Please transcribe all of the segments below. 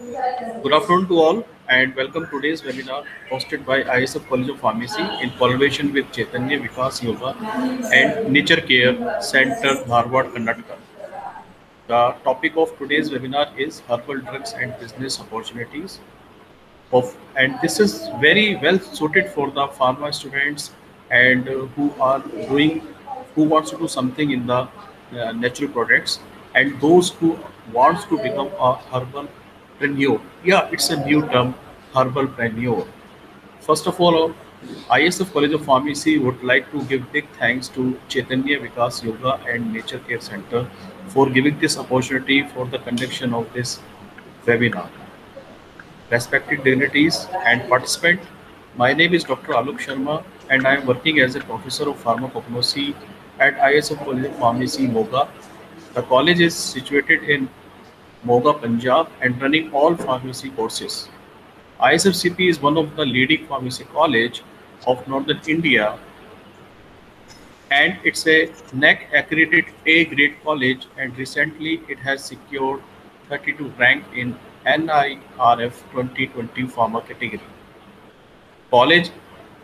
Good afternoon to all and welcome to today's webinar hosted by ISF College of Pharmacy in collaboration with Chaitanya Vikas Yoga and Nature Care Center, Dharwad, Karnataka. The topic of today's webinar is herbal drugs and business opportunities. Of, and this is very well suited for the pharma students and uh, who are doing who wants to do something in the uh, natural products and those who wants to become a herbal preneur. Yeah, it's a new term, herbal preneur. First of all, ISF College of Pharmacy would like to give big thanks to Chaitanya Vikas Yoga and Nature Care Center for giving this opportunity for the conduction of this webinar. Respected dignitaries and participants, my name is Dr. Alok Sharma and I am working as a professor of pharmacognosy at ISF College of Pharmacy, Moga. The college is situated in Moga, Punjab and running all pharmacy courses. ISFCP is one of the leading pharmacy college of Northern India and it's a NAAC accredited A grade college and recently it has secured 32 rank in NIRF 2020 pharma category. College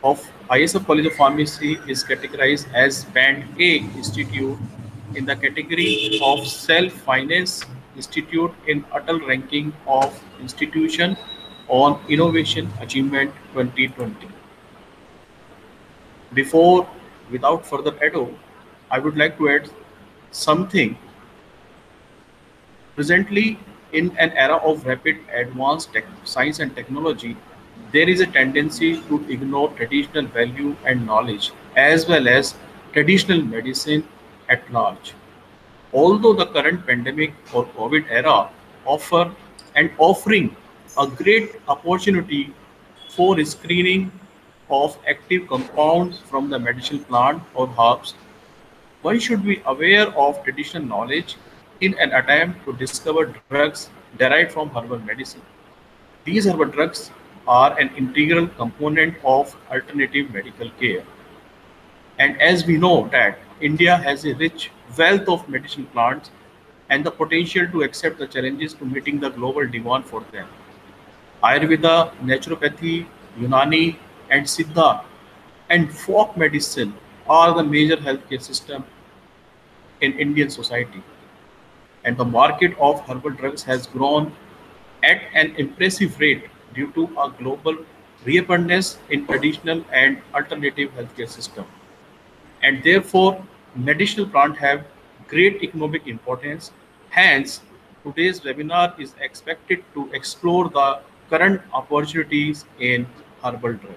of ISF College of Pharmacy is categorized as Band A Institute in the category of Self-Finance Institute in Atal Ranking of Institution on Innovation Achievement 2020. Before, without further ado, I would like to add something. Presently, in an era of rapid advanced science and technology, there is a tendency to ignore traditional value and knowledge as well as traditional medicine at large. Although the current pandemic or COVID era offer and offering a great opportunity for screening of active compounds from the medicinal plant or herbs, one should be aware of traditional knowledge in an attempt to discover drugs derived from herbal medicine. These herbal drugs are an integral component of alternative medical care. And as we know that India has a rich wealth of medicinal plants and the potential to accept the challenges to meeting the global demand for them. Ayurveda, naturopathy, Unani, and Siddha and folk medicine are the major healthcare system in Indian society. And the market of herbal drugs has grown at an impressive rate due to a global reopenness in traditional and alternative healthcare system. And therefore, medicinal plants have great economic importance. Hence, today's webinar is expected to explore the current opportunities in herbal drug.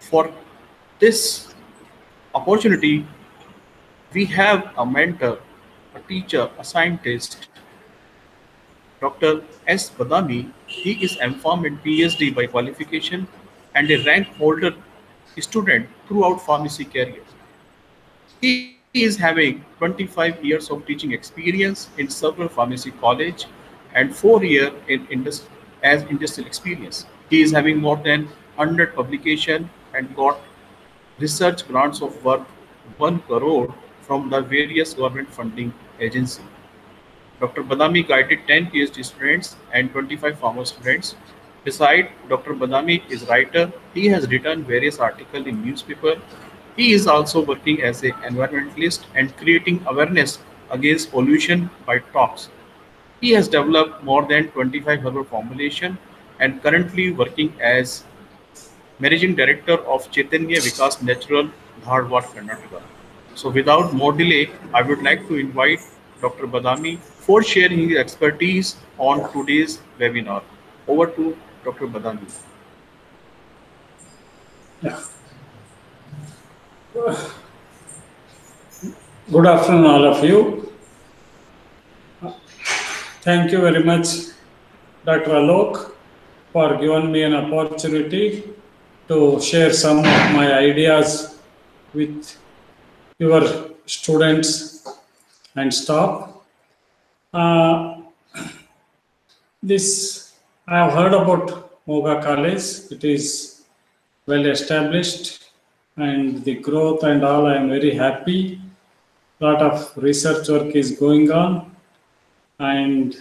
For this opportunity, we have a mentor, a teacher, a scientist, Dr. S. Badami. He is MPharm and PhD by qualification and a rank holder student throughout pharmacy career. He is having 25 years of teaching experience in several pharmacy college and four years in industry as industrial experience. He is having more than 100 publication and got research grants of worth 1 crore from the various government funding agency. Dr. Badami guided 10 PhD students and 25 pharma students. Beside Dr. Badami is writer. He has written various articles in newspaper. He is also working as an environmentalist and creating awareness against pollution by talks. He has developed more than 25 herbal formulation and currently working as Managing Director of Chaitanya Vikas Natural, Dharwad, Karnataka. So without more delay, I would like to invite Dr. Badami for sharing his expertise on today's webinar. Over to Dr. Badami. Yeah. Good afternoon, all of you. Thank you very much, Dr. Alok, for giving me an opportunity to share some of my ideas with your students and staff. Uh, this I have heard about Moga College. It is well established and the growth and all. I am very happy. A lot of research work is going on, and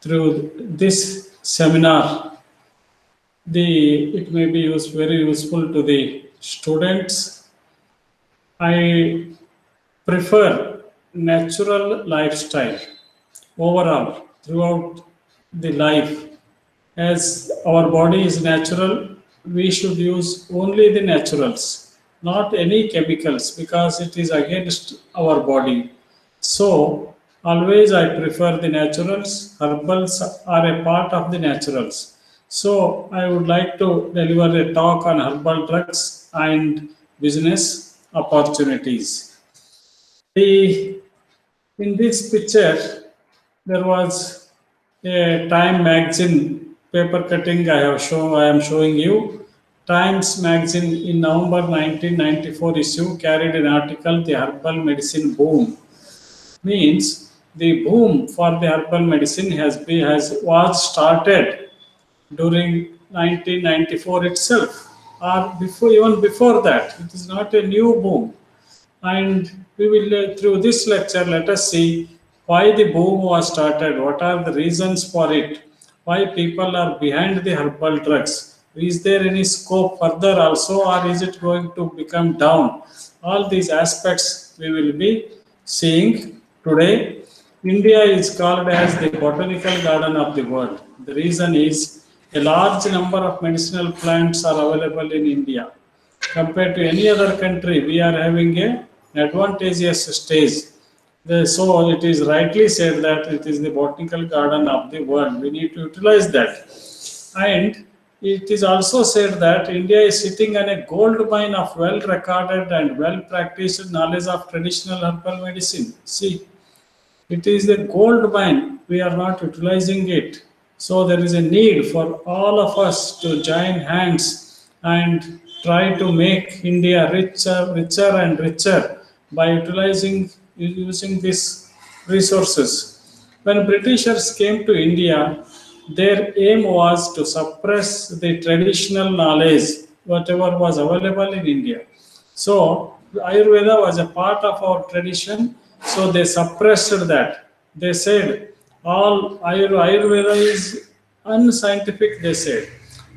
through this seminar, the it may be used very useful to the students. I prefer natural lifestyle overall throughout the life. As our body is natural, we should use only the naturals, not any chemicals, because it is against our body. So, always I prefer the naturals. Herbals are a part of the naturals. So, I would like to deliver a talk on herbal drugs and business opportunities. The, in this picture, there was a Time magazine paper cutting I have shown. I am showing you. Times magazine in November 1994 issue carried an article, "The Herbal Medicine Boom." Means the boom for the herbal medicine has been has was started during 1994 itself, or before even before that. It is not a new boom, and we will uh, through this lecture let us see why the boom was started, what are the reasons for it, why people are behind the herbal drugs. Is there any scope further also, or is it going to become down? All these aspects we will be seeing today. India is called as the botanical garden of the world. The reason is a large number of medicinal plants are available in India. Compared to any other country, we are having a advantageous stage. So it is rightly said that it is the botanical garden of the world. We need to utilize that. And it is also said that India is sitting on a gold mine of well recorded and well practiced knowledge of traditional herbal medicine. See, it is the gold mine. We are not utilizing it. So there is a need for all of us to join hands and try to make India richer, richer and richer by utilizing using these resources. When Britishers came to India, their aim was to suppress the traditional knowledge, whatever was available in India. So Ayurveda was a part of our tradition, so they suppressed that. They said all Ayur- Ayurveda is unscientific, they said.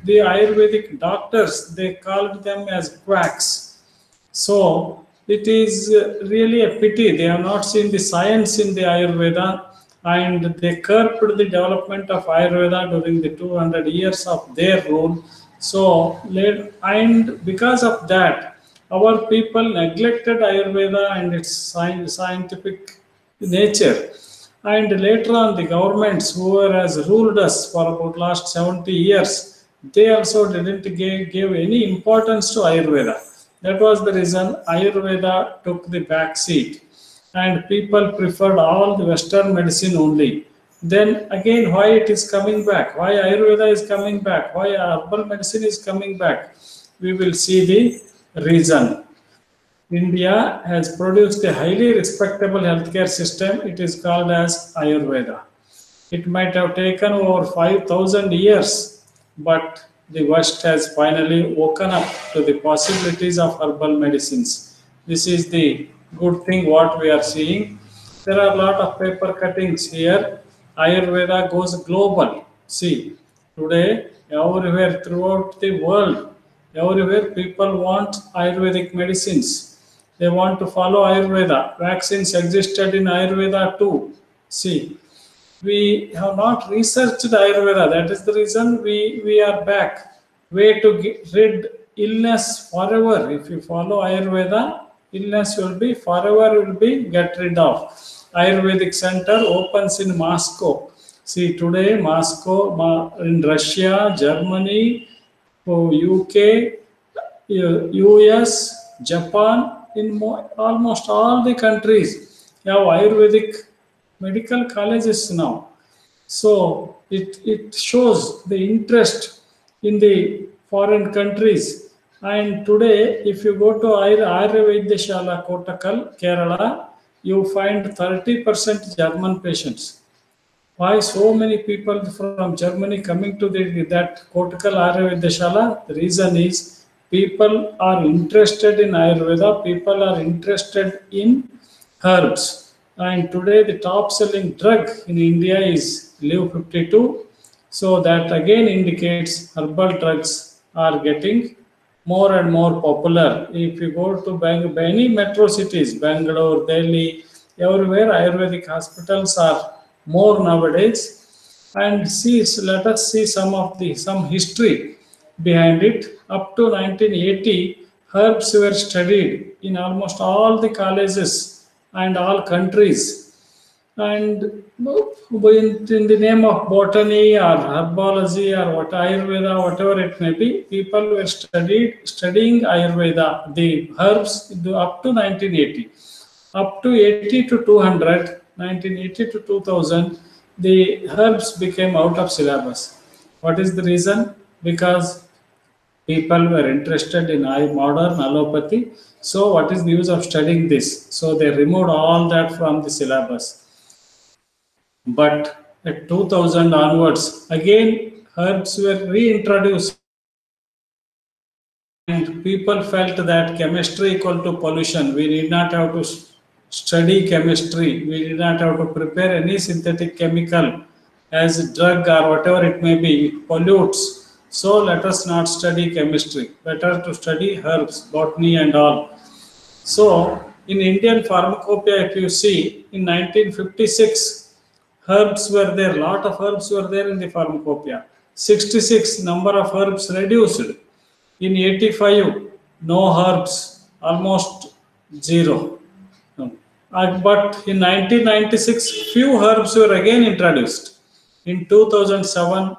The Ayurvedic doctors, they called them as quacks. So it is uh, really a pity they have not seen the science in the Ayurveda and they curbed the development of Ayurveda during the 200 years of their rule. So, and because of that, our people neglected Ayurveda and its scientific nature. And later on, the governments who has ruled us for about last 70 years, they also didn't give, give any importance to Ayurveda. That was the reason Ayurveda took the back seat and people preferred all the Western medicine only. Then again, why it is coming back? Why Ayurveda is coming back? Why herbal medicine is coming back? We will see the reason. India has produced a highly respectable healthcare system. It is called as Ayurveda. It might have taken over 5,000 years, but the West has finally woken up to the possibilities of herbal medicines. This is the good thing what we are seeing. There are a lot of paper cuttings here. Ayurveda goes global. See, today, everywhere throughout the world, everywhere people want Ayurvedic medicines. They want to follow Ayurveda. Vaccines existed in Ayurveda too. See, we have not researched Ayurveda. That is the reason we, we are back. Way to get rid illness forever. If you follow Ayurveda, illness will be forever will be get rid of. Ayurvedic center opens in Moscow. See today Moscow in Russia, Germany, UK, US, Japan, in almost all the countries have Ayurvedic medical colleges now. So it, it shows the interest in the foreign countries. And today, if you go to Ayurveda Shala Kottakkal, Kerala, you find 30% German patients. Why so many people from Germany coming to the, that Kottakkal Ayurvedeshala? The reason is people are interested in Ayurveda, people are interested in herbs And today, the top selling drug in India is Liv 52. So, that again indicates herbal drugs are getting more and more popular. If you go to Bang- many metro cities, Bangalore, Delhi, everywhere, Ayurvedic hospitals are more nowadays. And see, let us see some of the some history behind it. Up to 1980, herbs were studied in almost all the colleges and all countries. And in, the name of botany or herbology or what ayurveda whatever it may be people were studied studying ayurveda the herbs up to 1980 up to 80 to 200 1980 to 2000 the herbs became out of syllabus. What is the reason? Because people were interested in modern allopathy so what is the use of studying this so they removed all that from the syllabus but at 2000 onwards, again herbs were reintroduced, and people felt that chemistry equal to pollution. We did not have to study chemistry. We did not have to prepare any synthetic chemical as a drug or whatever it may be. It pollutes. So let us not study chemistry. Better to study herbs, botany, and all. So in Indian pharmacopoeia, if you see in 1956 herbs were there, lot of herbs were there in the pharmacopoeia. 66 number of herbs reduced. In 85, no herbs, almost zero. Uh, but in 1996, few herbs were again introduced. In 2007,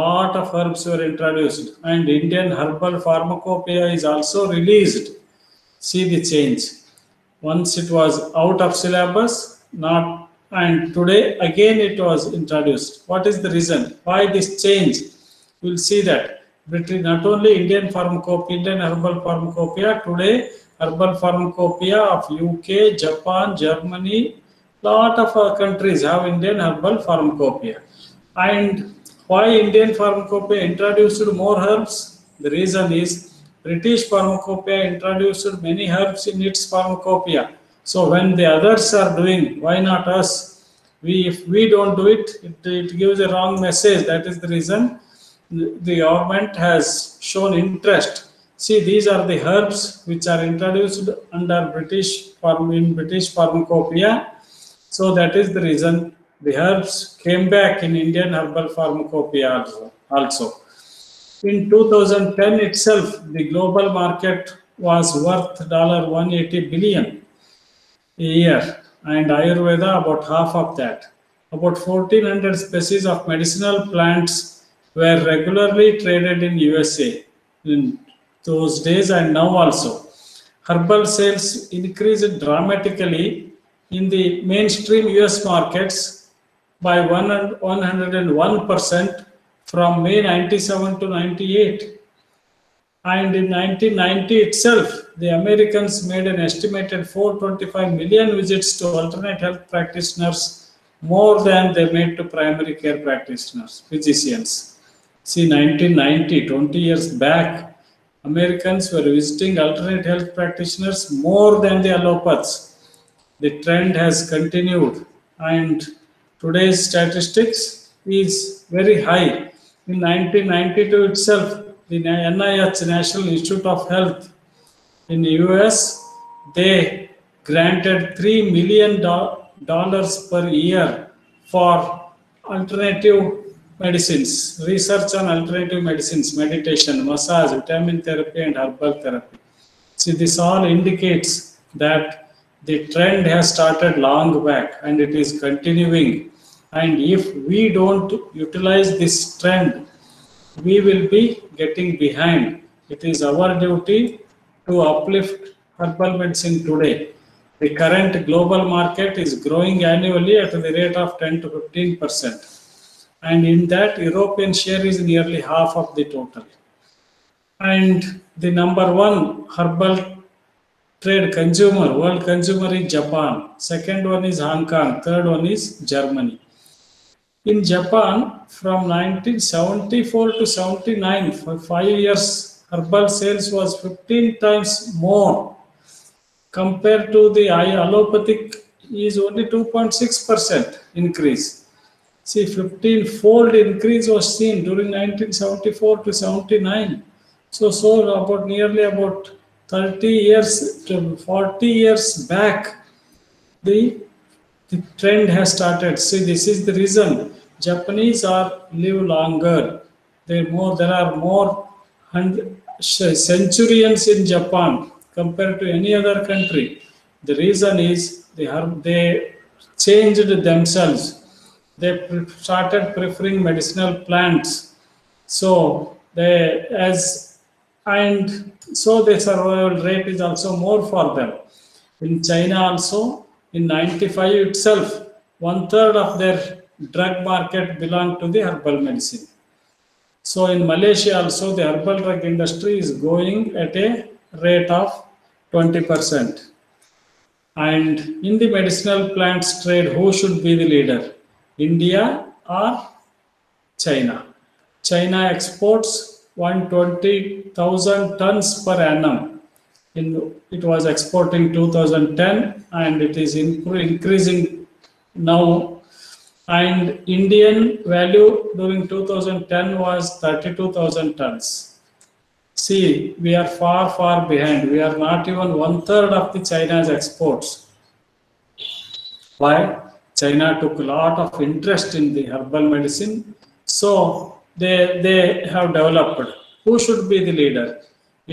lot of herbs were introduced and Indian herbal pharmacopoeia is also released. See the change. Once it was out of syllabus, not and today again it was introduced. What is the reason? Why this change? We'll see that. Between not only Indian pharmacopoeia, Indian herbal pharmacopoeia, today herbal pharmacopoeia of UK, Japan, Germany, lot of uh, countries have Indian herbal pharmacopoeia. And why Indian pharmacopoeia introduced more herbs? The reason is British pharmacopoeia introduced many herbs in its pharmacopoeia so when the others are doing, why not us? We, if we don't do it, it, it gives a wrong message. That is the reason the government has shown interest. See, these are the herbs which are introduced under British in British pharmacopoeia. So that is the reason the herbs came back in Indian herbal pharmacopoeia also. In 2010 itself, the global market was worth 180 billion a year and ayurveda about half of that about 1400 species of medicinal plants were regularly traded in usa in those days and now also herbal sales increased dramatically in the mainstream us markets by 101% from may 97 to 98 and in 1990 itself, the Americans made an estimated 425 million visits to alternate health practitioners, more than they made to primary care practitioners, physicians. See, 1990, 20 years back, Americans were visiting alternate health practitioners more than the allopaths. The trend has continued, and today's statistics is very high. In 1992 itself, the NIH National Institute of Health in the US, they granted $3 million per year for alternative medicines, research on alternative medicines, meditation, massage, vitamin therapy, and herbal therapy. See, this all indicates that the trend has started long back and it is continuing. And if we don't utilize this trend, we will be getting behind. It is our duty to uplift herbal medicine today. The current global market is growing annually at the rate of 10 to 15 percent. And in that, European share is nearly half of the total. And the number one herbal trade consumer, world consumer is Japan. Second one is Hong Kong. Third one is Germany. In Japan, from 1974 to 79, for five years, herbal sales was 15 times more compared to the allopathic is only 2.6% increase. See, 15 fold increase was seen during 1974 to 79. So, so about nearly about 30 years to 40 years back, the, the trend has started. See, this is the reason Japanese are live longer. They more there are more centurions in Japan compared to any other country. The reason is they have they changed themselves. They pre- started preferring medicinal plants. So they as and so the survival rate is also more for them. In China also in 95 itself, one third of their drug market belong to the herbal medicine. So in Malaysia also the herbal drug industry is going at a rate of 20%. And in the medicinal plants trade, who should be the leader? India or China? China exports 120,000 tons per annum. In, it was exporting 2010 and it is incre- increasing now and Indian value during 2010 was 32,000 tons. See, we are far, far behind. We are not even one third of the China's exports. Why? China took a lot of interest in the herbal medicine, so they they have developed. Who should be the leader?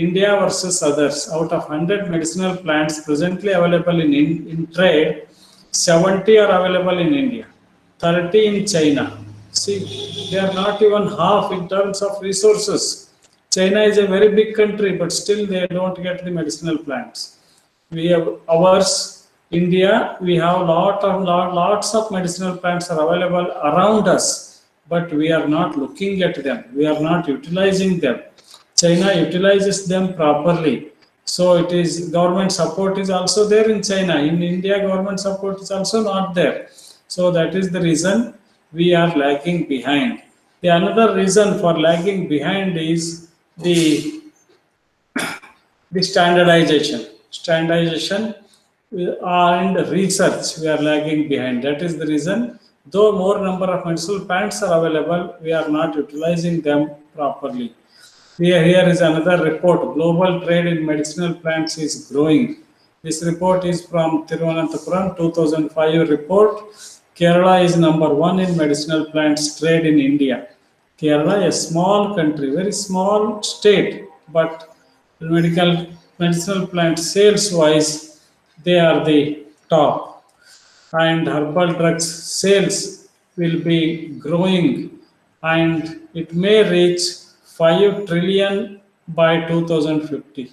India versus others. Out of 100 medicinal plants presently available in, in, in trade, 70 are available in India. 30 in China. See, they are not even half in terms of resources. China is a very big country, but still they don't get the medicinal plants. We have ours, India, we have lot of lot, lots of medicinal plants are available around us, but we are not looking at them. We are not utilizing them. China utilizes them properly. So it is government support is also there in China. In India, government support is also not there. So that is the reason we are lagging behind. The another reason for lagging behind is the the standardization. Standardization uh, and research we are lagging behind. That is the reason. Though more number of medicinal plants are available, we are not utilizing them properly. Here, here is another report. Global trade in medicinal plants is growing. This report is from Thiruvananthapuram 2005 report. Kerala is number one in medicinal plants trade in India. Kerala, is a small country, very small state, but medical medicinal plant sales wise, they are the top. And herbal drugs sales will be growing and it may reach 5 trillion by 2050.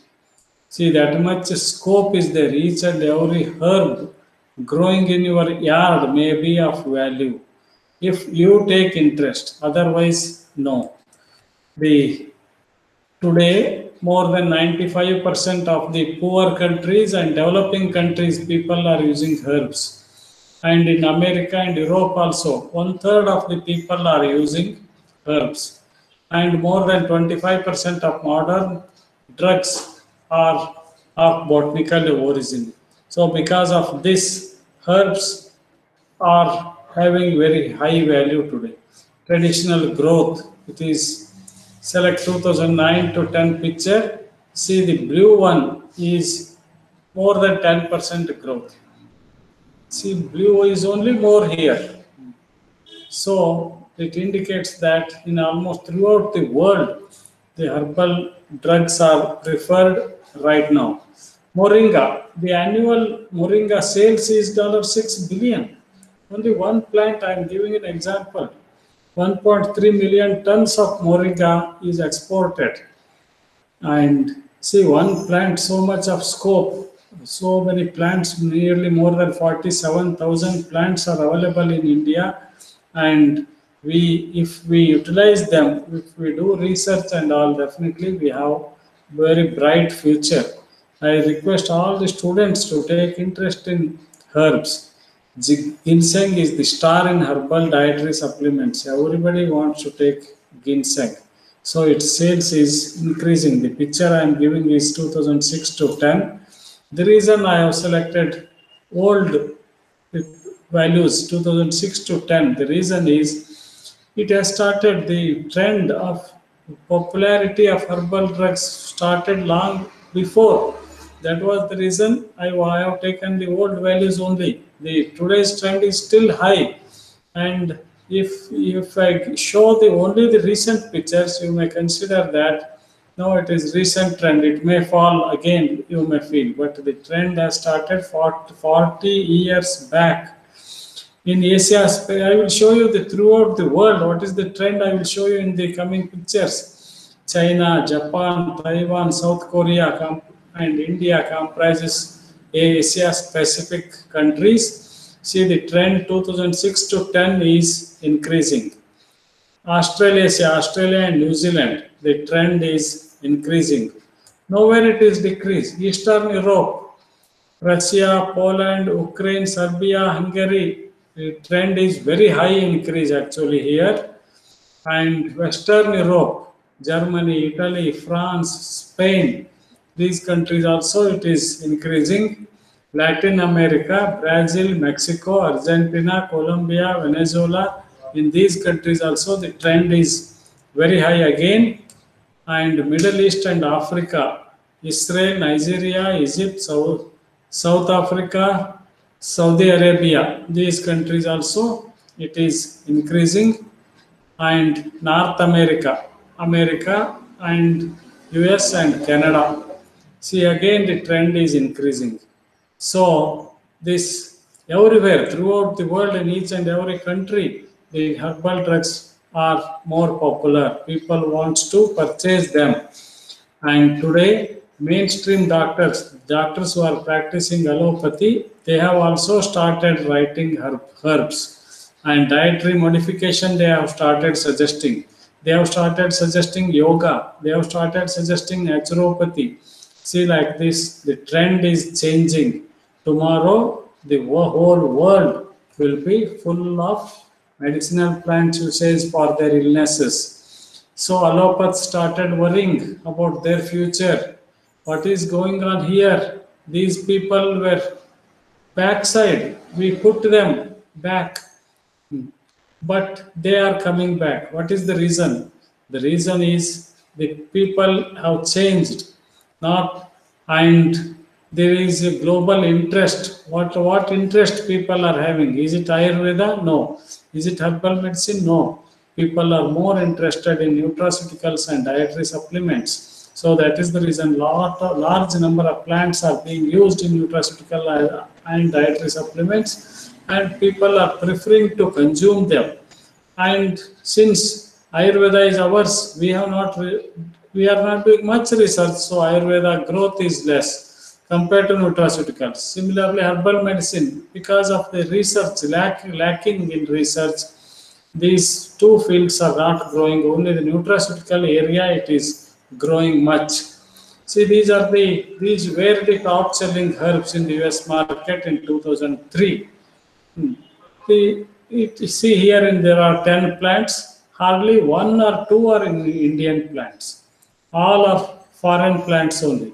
See, that much scope is there. Each and every herb growing in your yard may be of value if you take interest. Otherwise, no. The today more than 95% of the poor countries and developing countries people are using herbs and in america and europe also one third of the people are using herbs and more than 25% of modern drugs are of botanical origin so because of this herbs are having very high value today. Traditional growth it is select 2009 to 10 picture. See the blue one is more than 10% growth. See blue is only more here. So it indicates that in almost throughout the world the herbal drugs are preferred right now moringa. The annual moringa sales is dollar 6 billion. Only one plant i am giving an example. 1.3 million tons of moringa is exported. And see one plant so much of scope. So many plants nearly more than 47000 plants are available in india. And we if we utilize them if we do research and all definitely we have very bright future i request all the students to take interest in herbs ginseng is the star in herbal dietary supplements everybody wants to take ginseng so its sales is increasing the picture i am giving is 2006 to 10 the reason i have selected old values 2006 to 10. The reason is it has started the trend of popularity of herbal drugs started long before. That was the reason I, I have taken the old values only. The today's trend is still high, and if if I show the only the recent pictures, you may consider that now it is recent trend. It may fall again. You may feel, but the trend has started 40, 40 years back in Asia. I will show you the throughout the world. What is the trend? I will show you in the coming pictures. China, Japan, Taiwan, South Korea, and India comprises Asia-Pacific countries. See the trend 2006 to 10 is increasing. Australia, say Australia and New Zealand, the trend is increasing. Nowhere it is decreased. Eastern Europe, Russia, Poland, Ukraine, Serbia, Hungary, the trend is very high increase actually here. And Western Europe, Germany, Italy, France, Spain, these countries also it is increasing. Latin America, Brazil, Mexico, Argentina, Colombia, Venezuela, in these countries also the trend is very high again. And Middle East and Africa, Israel, Nigeria, Egypt, South, South Africa, Saudi Arabia, these countries also it is increasing. And North America, America and US and Canada. See again the trend is increasing. So this everywhere throughout the world in each and every country, the herbal drugs are more popular. People wants to purchase them. And today, mainstream doctors, doctors who are practicing allopathy, they have also started writing herb, herbs. And dietary modification, they have started suggesting. They have started suggesting yoga. They have started suggesting naturopathy. See, like this, the trend is changing. Tomorrow, the whole world will be full of medicinal plants usage for their illnesses. So allopath started worrying about their future. What is going on here? These people were backside. We put them back, but they are coming back. What is the reason? The reason is the people have changed, not and there is a global interest. What what interest people are having? Is it Ayurveda? No. Is it herbal medicine? No. People are more interested in nutraceuticals and dietary supplements. So that is the reason lot of, large number of plants are being used in nutraceutical uh, and dietary supplements, and people are preferring to consume them. And since Ayurveda is ours, we have not we are not doing much research, so Ayurveda growth is less compared to nutraceuticals. Similarly, herbal medicine, because of the research lack, lacking in research, these two fields are not growing. Only the nutraceutical area it is growing much. See, these are the these were the top selling herbs in the US market in 2003. Hmm. The, it, see here, and there are 10 plants, hardly one or two are in Indian plants. All of foreign plants only.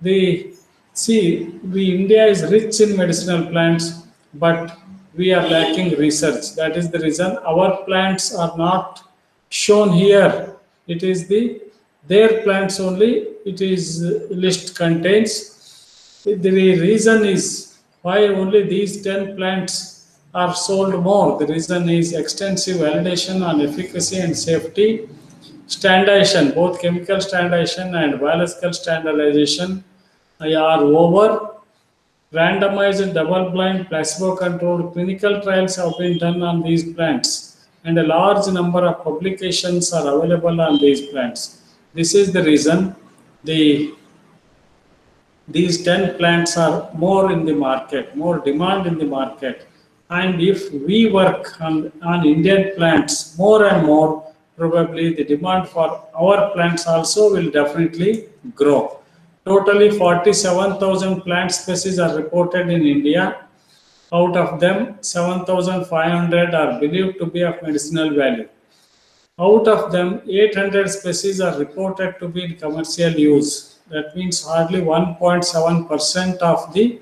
The see, we India is rich in medicinal plants, but we are lacking research. That is the reason our plants are not shown here. It is the their plants only. It is uh, list contains. The reason is why only these 10 plants are sold more. The reason is extensive validation on efficacy and safety, standardization, both chemical standardization and biological standardization uh, are over. Randomized double-blind placebo-controlled clinical trials have been done on these plants and a large number of publications are available on these plants. This is the reason the these 10 plants are more in the market, more demand in the market. And if we work on, on Indian plants more and more, probably the demand for our plants also will definitely grow. Totally 47,000 plant species are reported in India. Out of them, 7,500 are believed to be of medicinal value. Out of them, 800 species are reported to be in commercial use. That means hardly 1.7% of the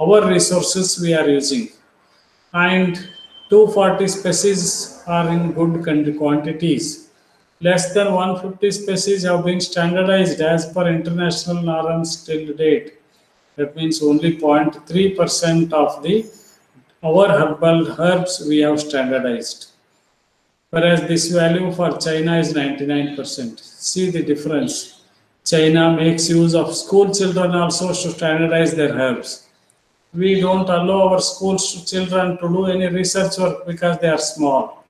our resources we are using. and 240 species are in good quantities. Less than 150 species have been standardized as per international norms till date. That means only 0.3% of the our herbal herbs we have standardized. Whereas this value for China is 99%. See the difference. China makes use of school children also to standardize their herbs. We don't allow our schools children to do any research work because they are small.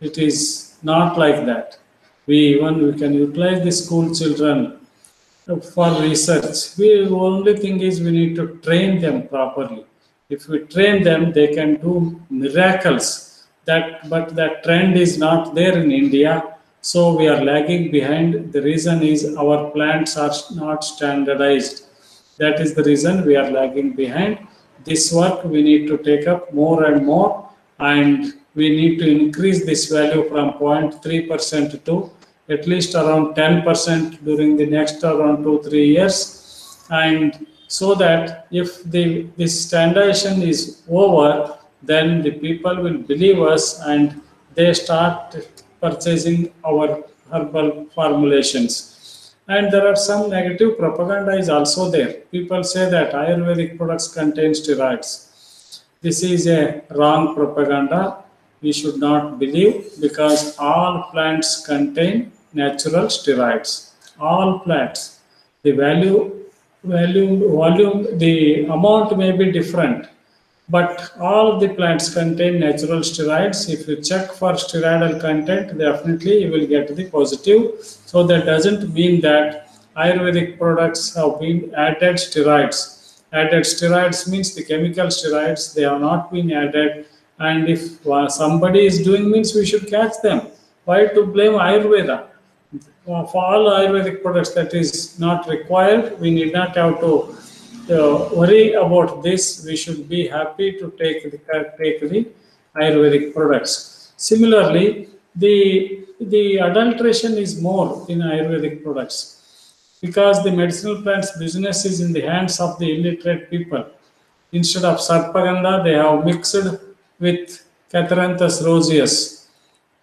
It is not like that. We even we can utilize the school children for research. We only thing is we need to train them properly. If we train them, they can do miracles. That but that trend is not there in India. So we are lagging behind. The reason is our plants are not standardized. That is the reason we are lagging behind. This work we need to take up more and more, and we need to increase this value from 0.3% to at least around 10% during the next around two three years, and so that if the this standardization is over, then the people will believe us and they start purchasing our herbal formulations and there are some negative propaganda is also there. People say that ayurvedic products contain steroids. This is a wrong propaganda. We should not believe because all plants contain natural steroids. All plants. The value value volume the amount may be different but all the plants contain natural steroids. If you check for steroidal content, definitely you will get the positive. So that doesn't mean that Ayurvedic products have been added steroids. Added steroids means the chemical steroids, they have not been added. And if uh, somebody is doing means we should catch them. Why to blame Ayurveda? For all Ayurvedic products that is not required, we need not have to uh, worry about this, we should be happy to take the take the Ayurvedic products. Similarly, the the adulteration is more in Ayurvedic products because the medicinal plants business is in the hands of the illiterate people. Instead of sarpagandha, they have mixed with Catharanthus roseus,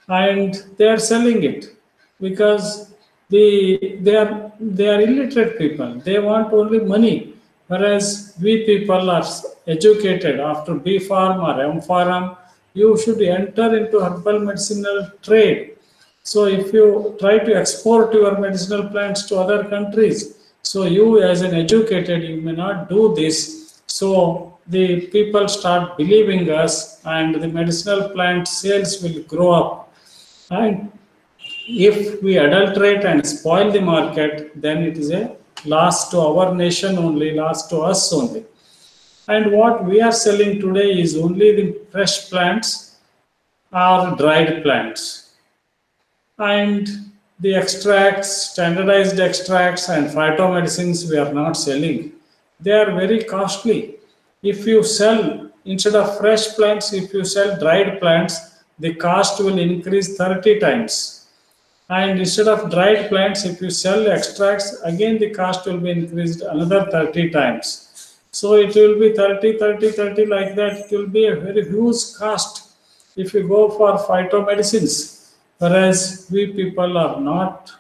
and they are selling it because the they are they are illiterate people. They want only money Whereas we people are educated after B Pharm or M Pharm, you should enter into herbal medicinal trade. So if you try to export your medicinal plants to other countries, so you as an educated, you may not do this. So the people start believing us and the medicinal plant sales will grow up. And if we adulterate and spoil the market, then it is a loss to our nation only, loss to us only. And what we are selling today is only the fresh plants or dried plants. And the extracts, standardized extracts, and phytomedicines we are not selling. They are very costly. If you sell, instead of fresh plants, if you sell dried plants, the cost will increase 30 times and instead of dried plants if you sell extracts again the cost will be increased another 30 times. So it will be 30 30 30 like that it will be a very huge cost if you go for phytomedicines. Whereas we people are not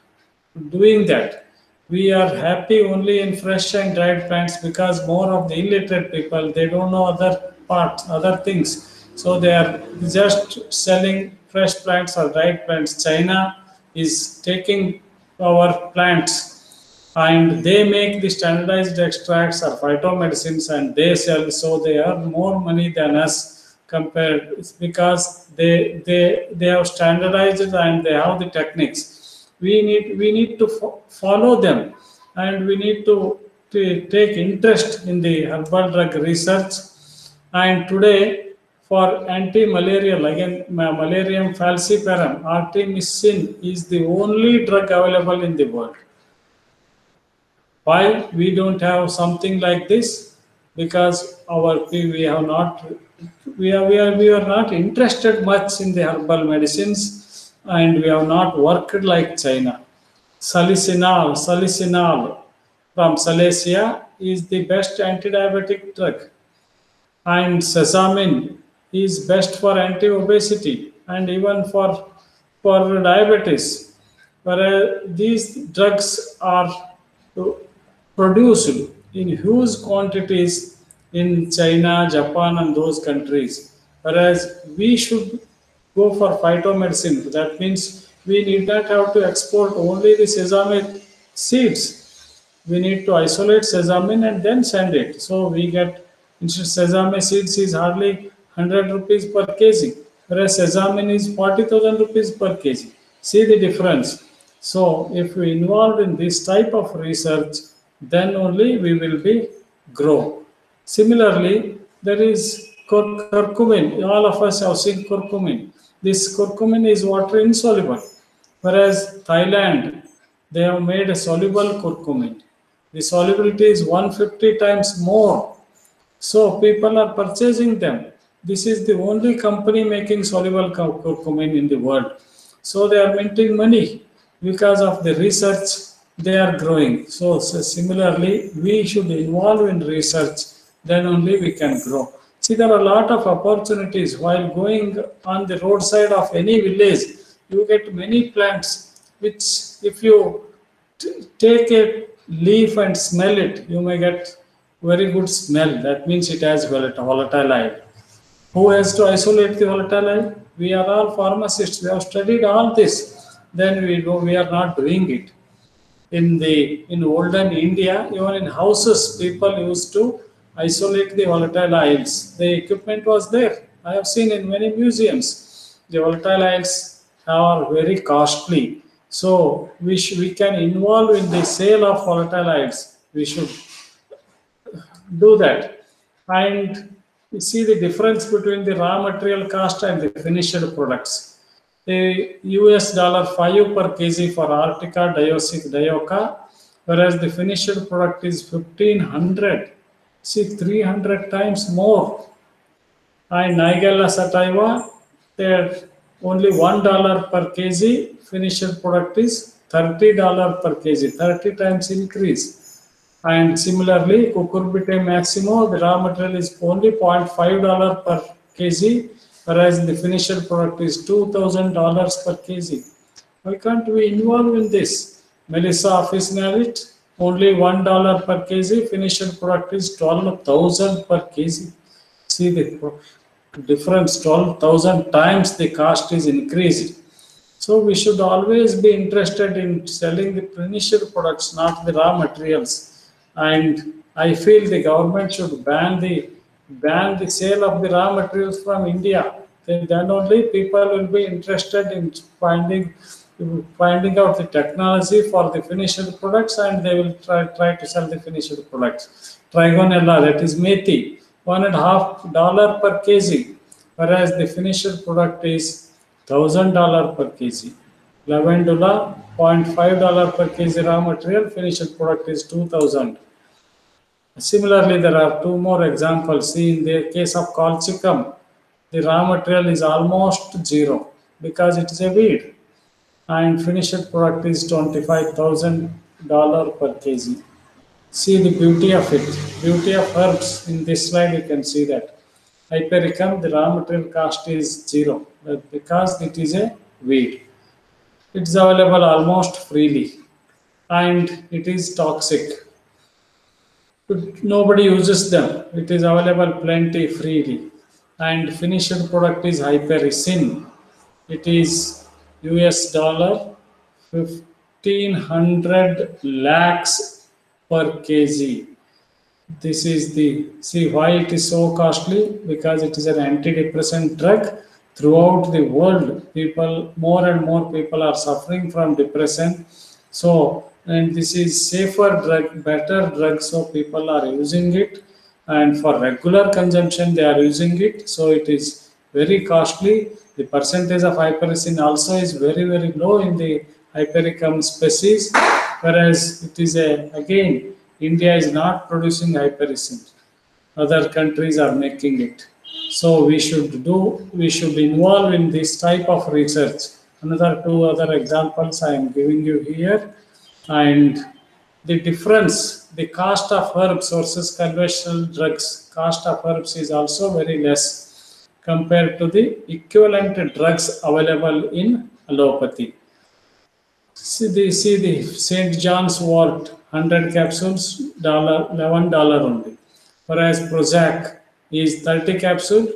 doing that. We are happy only in fresh and dried plants because more of the illiterate people they don't know other parts other things. So they are just selling fresh plants or dried plants. China is taking our plants and they make the standardized extracts or phytomedicines and they sell so they earn more money than us compared it's because they they they have standardized and they have the techniques. We need we need to fo- follow them and we need to, to take interest in the herbal drug research. And today for anti-malarial, again, ma- Malarium falciparum, artemisinin is the only drug available in the world. Why we don't have something like this? Because our we have not we are, we are we are not interested much in the herbal medicines and we have not worked like China. Salacinol, salacinol from Salacia is the best anti-diabetic drug and sesamin is best for anti-obesity and even for for diabetes. Whereas these drugs are produced in huge quantities in China, Japan, and those countries. Whereas we should go for phytomedicine. That means we need not have to export only the sesame seeds. We need to isolate sesame and then send it. So we get instead sesame seeds is hardly 100 rupees per kg, whereas sesame is 40,000 rupees per kg. See the difference. So if we involved in this type of research, then only we will be grow. Similarly, there is cur- curcumin. All of us have seen curcumin. This curcumin is water insoluble, whereas Thailand they have made a soluble curcumin. The solubility is 150 times more. So people are purchasing them. This is the only company making soluble cur- curcumin in the world. So they are minting money because of the research they are growing. So, so similarly, we should involve in research, then only we can grow. See, there are a lot of opportunities while going on the roadside of any village. You get many plants which, if you take a leaf and smell it, you may get very good smell. That means it has volatile oil. Who has to isolate the volatile? We are all pharmacists. We have studied all this. Then we go, we are not doing it. In the in olden India, even in houses, people used to isolate the volatile oils. The equipment was there. I have seen in many museums. The volatile oils are very costly. So we we can involve in the sale of volatile oils. We should do that. And you see the difference between the raw material cost and the finished products. The US dollar 5 per kg for Urtica diosic dioica, whereas the finished product is 1500. See, 300 times more. And Nigella sativa, they're only $1 per kg, finished product is $30 per kg, 30 times increase. And similarly, Cucurbita maxima, the raw material is only $0.5 per kg, whereas the finished product is $2,000 per kg. Why can't we involve in this? Melissa officinalis, only $1 per kg, finished product is 12,000 per kg. See the difference, 12,000 times the cost is increased. So we should always be interested in selling the finished products, not the raw materials. And I feel the government should ban the ban the sale of the raw materials from India. Then, then only people will be interested in finding finding out the technology for the finished products and they will try, try to sell the finished products. Trigonella, that is methi, one and a half dollar per kg, whereas the finished product is thousand dollar per kg. Lavandula, 0.5 dollar per kg raw material, finished product is 2000. Similarly, there are two more examples. See, in the case of colchicum, the raw material is almost zero because it is a weed, and finished product is $25,000 per kg. See the beauty of it, beauty of herbs. In this slide, you can see that. Hypericum, the raw material cost is zero because it is a weed. It's available almost freely and it is toxic nobody uses them. It is available plenty freely. And finished product is hypericin. It is US dollar 1500 lakhs per kg. This is the see why it is so costly because it is an antidepressant drug throughout the world. People more and more people are suffering from depression. So and this is safer drug, better drug, so people are using it. And for regular consumption, they are using it. So it is very costly. The percentage of hypericin also is very very low in the hypericum species, whereas it is a again India is not producing hypericin. Other countries are making it. So we should do we should involve in this type of research. Another two other examples I am giving you here and the difference, the cost of herbs versus conventional drugs, cost of herbs is also very less compared to the equivalent drugs available in allopathy. See the, see the St. John's wort, 100 capsules, dollar, $11 only. Whereas Prozac is 30 capsule,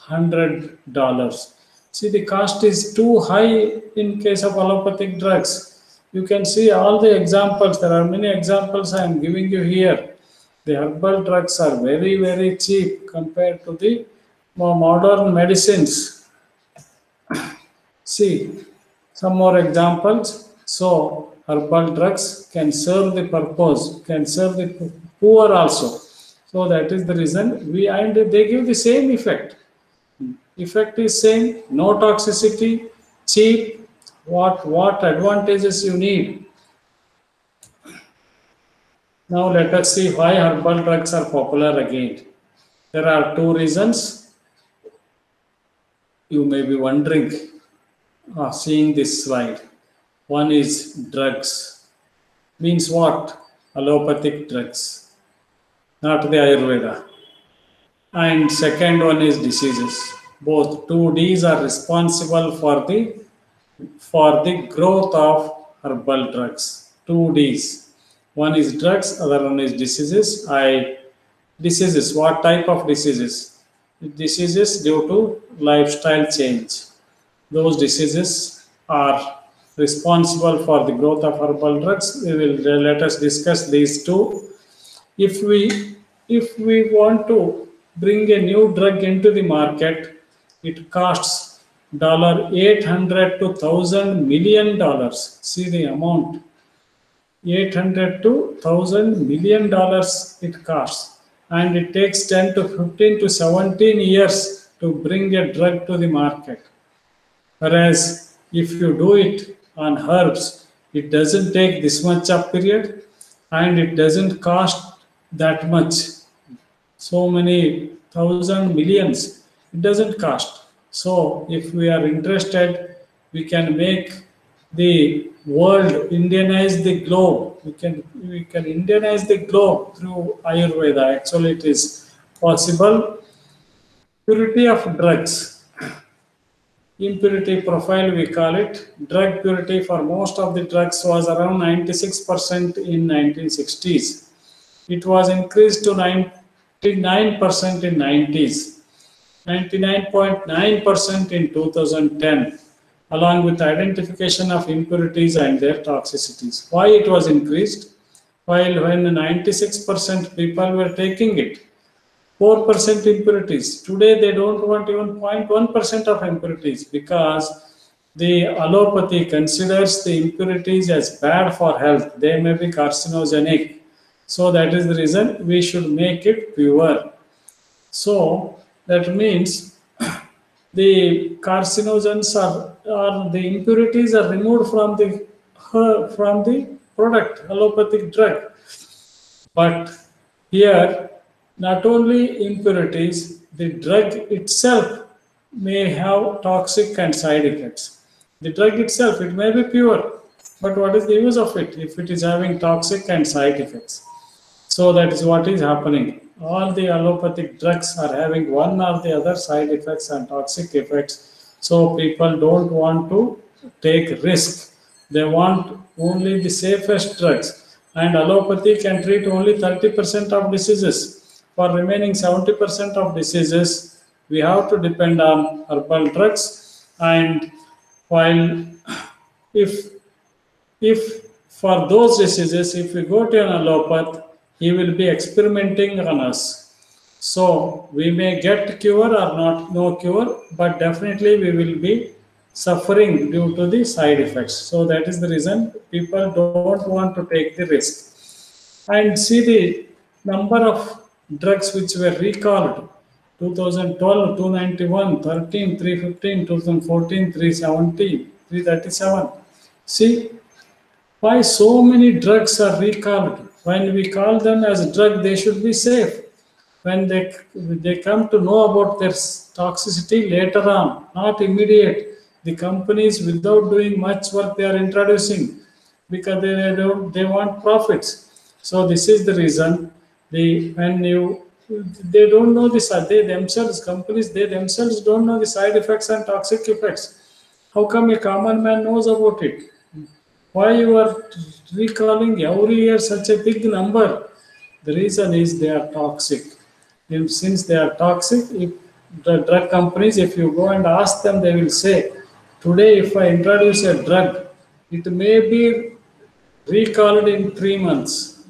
$100. See the cost is too high in case of allopathic drugs you can see all the examples. There are many examples I am giving you here. The herbal drugs are very, very cheap compared to the more modern medicines. see, some more examples. So, herbal drugs can serve the purpose, can serve the poor also. So that is the reason we and they give the same effect. Effect is same, no toxicity, cheap, what what advantages you need? Now let us see why herbal drugs are popular again. There are two reasons. You may be wondering uh, seeing this slide. One is drugs. Means what? Allopathic drugs not the ayurveda. And second one is diseases. Both two d's are responsible for the for the growth of herbal drugs. Two Ds. One is drugs, other one is diseases. I diseases. What type of diseases? Diseases due to lifestyle change. Those diseases are responsible for the growth of herbal drugs. We will let us discuss these two. If we if we want to bring a new drug into the market, it costs dollar 800 to 1000 million dollars. See the amount. 800 to 1000 million dollars it costs. And it takes 10 to 15 to 17 years to bring a drug to the market. Whereas if you do it on herbs it doesn't take this much of period and it doesn't cost that much. So many thousand millions it doesn't cost so if we are interested, we can make the world Indianize the globe. We can we can Indianize the globe through Ayurveda. Actually, it is possible. Purity of drugs. Impurity profile, we call it. Drug purity for most of the drugs was around 96% in 1960s. It was increased to 99% in 90s 99.9% in 2010, along with identification of impurities and their toxicities. Why it was increased? While when 96% people were taking it, 4% impurities. Today they don't want even 0.1% of impurities because the allopathy considers the impurities as bad for health. They may be carcinogenic. So that is the reason we should make it pure. So that means the carcinogens are, or the impurities are removed from the from the product, allopathic drug. But here, not only impurities, the drug itself may have toxic and side effects. The drug itself, it may be pure, but what is the use of it if it is having toxic and side effects? So that is what is happening all the allopathic drugs are having one or the other side effects and toxic effects. So people don't want to take risk. They want only the safest drugs. And allopathy can treat only 30% of diseases. For remaining 70% of diseases, we have to depend on herbal drugs. And while if if for those diseases, if we go to an allopath, he will be experimenting on us. So we may get cure or not no cure, but definitely we will be suffering due to the side effects. So that is the reason people don't want to take the risk. And see the number of drugs which were recalled 2012 291 13 315 2014 370 337 see why so many drugs are recalled when we call them as a drug, they should be safe. When they, they come to know about their toxicity later on, not immediate. The companies, without doing much work, they are introducing because they, they don't they want profits. So this is the reason the when you they don't know this they themselves companies they themselves don't know the side effects and toxic effects. How come a common man knows about it? Why you are recalling every year such a big number? The reason is they are toxic. And since they are toxic, if the drug companies, if you go and ask them, they will say, today if I introduce a drug, it may be recalled in three months.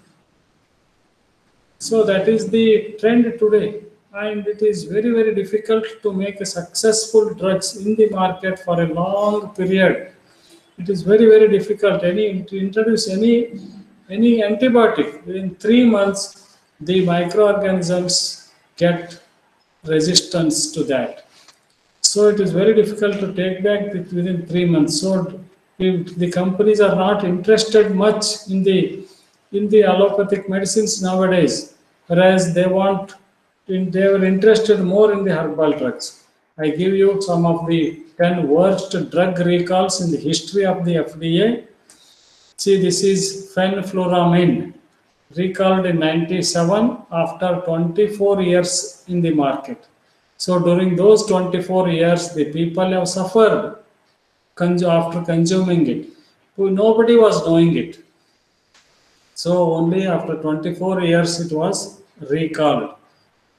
So that is the trend today. And it is very, very difficult to make successful drugs in the market for a long period. It is very, very difficult. Any to introduce any any antibiotic within three months, the microorganisms get resistance to that. So it is very difficult to take back within three months. So the companies are not interested much in the in the allopathic medicines nowadays, whereas they want they were interested more in the herbal drugs. I give you some of the 10 worst drug recalls in the history of the FDA. See, this is fenfluramine, recalled in 97 after 24 years in the market. So during those 24 years, the people have suffered after consuming it. Nobody was knowing it. So only after 24 years it was recalled.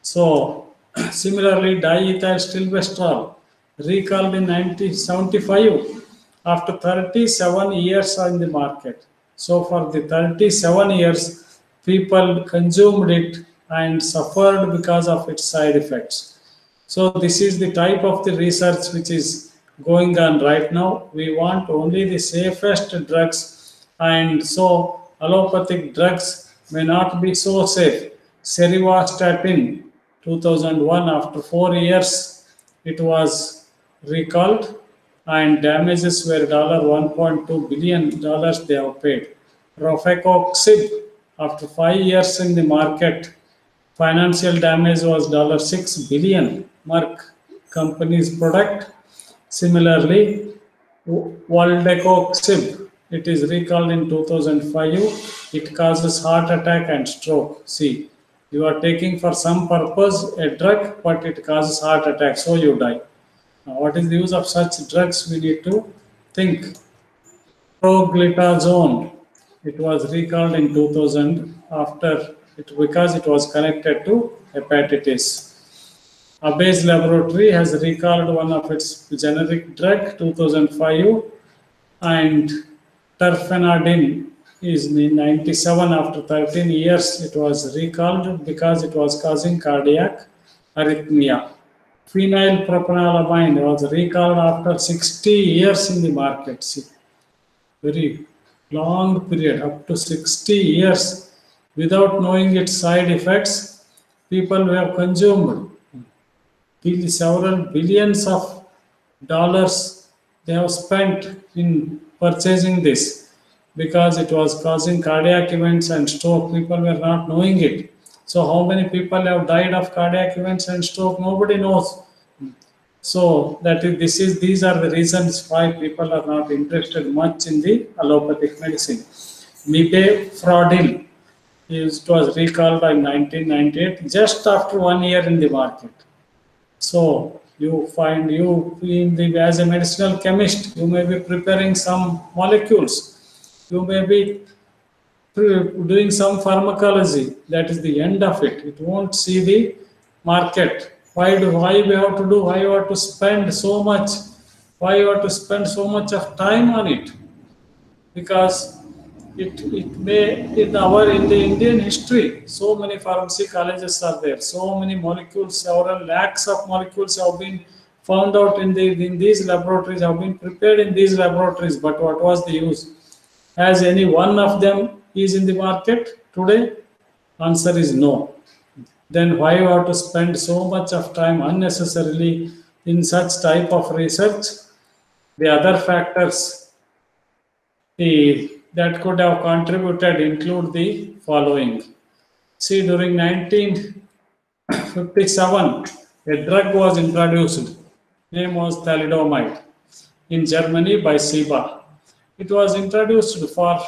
So similarly, diethyl stilbestrol recalled in 1975 after 37 years in the market. So for the 37 years, people consumed it and suffered because of its side effects. So this is the type of the research which is going on right now. We want only the safest drugs and so allopathic drugs may not be so safe. Cerivastatin 2001 after 4 years it was recalled and damages were dollar 1.2 billion dollars they have paid. Rofecoxib after 5 years in the market financial damage was dollar 6 billion Merck company's product. Similarly, Valdecoxib, it is recalled in 2005. It causes heart attack and stroke. See, you are taking for some purpose a drug, but it causes heart attack, so you die. Now, what is the use of such drugs? We need to think. Troglitazone, it was recalled in 2000 after it because it was connected to hepatitis. Abbott Laboratory has recalled one of its generic drug 2005 and terfenadine is in 97 after 13 years it was recalled because it was causing cardiac arrhythmia. Phenylpropanolamine was recalled after 60 years in the market. See, very long period, up to 60 years without knowing its side effects, people have consumed several billions of dollars they have spent in purchasing this because it was causing cardiac events and stroke. People were not knowing it. So, how many people have died of cardiac events and stroke? Nobody knows. So, that is this is these are the reasons why people are not interested much in the allopathic medicine. Mifepristone it was recalled in 1998, just after one year in the market. So you find you in the as a medicinal chemist, you may be preparing some molecules. You may be doing some pharmacology. That is the end of it. It won't see the market. Why do why we have to do? Why you have to spend so much? Why you have to spend so much of time on it? Because it, it may in our in the Indian history, so many pharmacy colleges are there, so many molecules, several lakhs of molecules have been found out in the in these laboratories, have been prepared in these laboratories, but what was the use? Has any one of them is in the market today? Answer is no. Then why you have to spend so much of time unnecessarily in such type of research? The other factors the that could have contributed include the following. See, during 1957, a drug was introduced. Name was thalidomide in Germany by Ciba. it was introduced for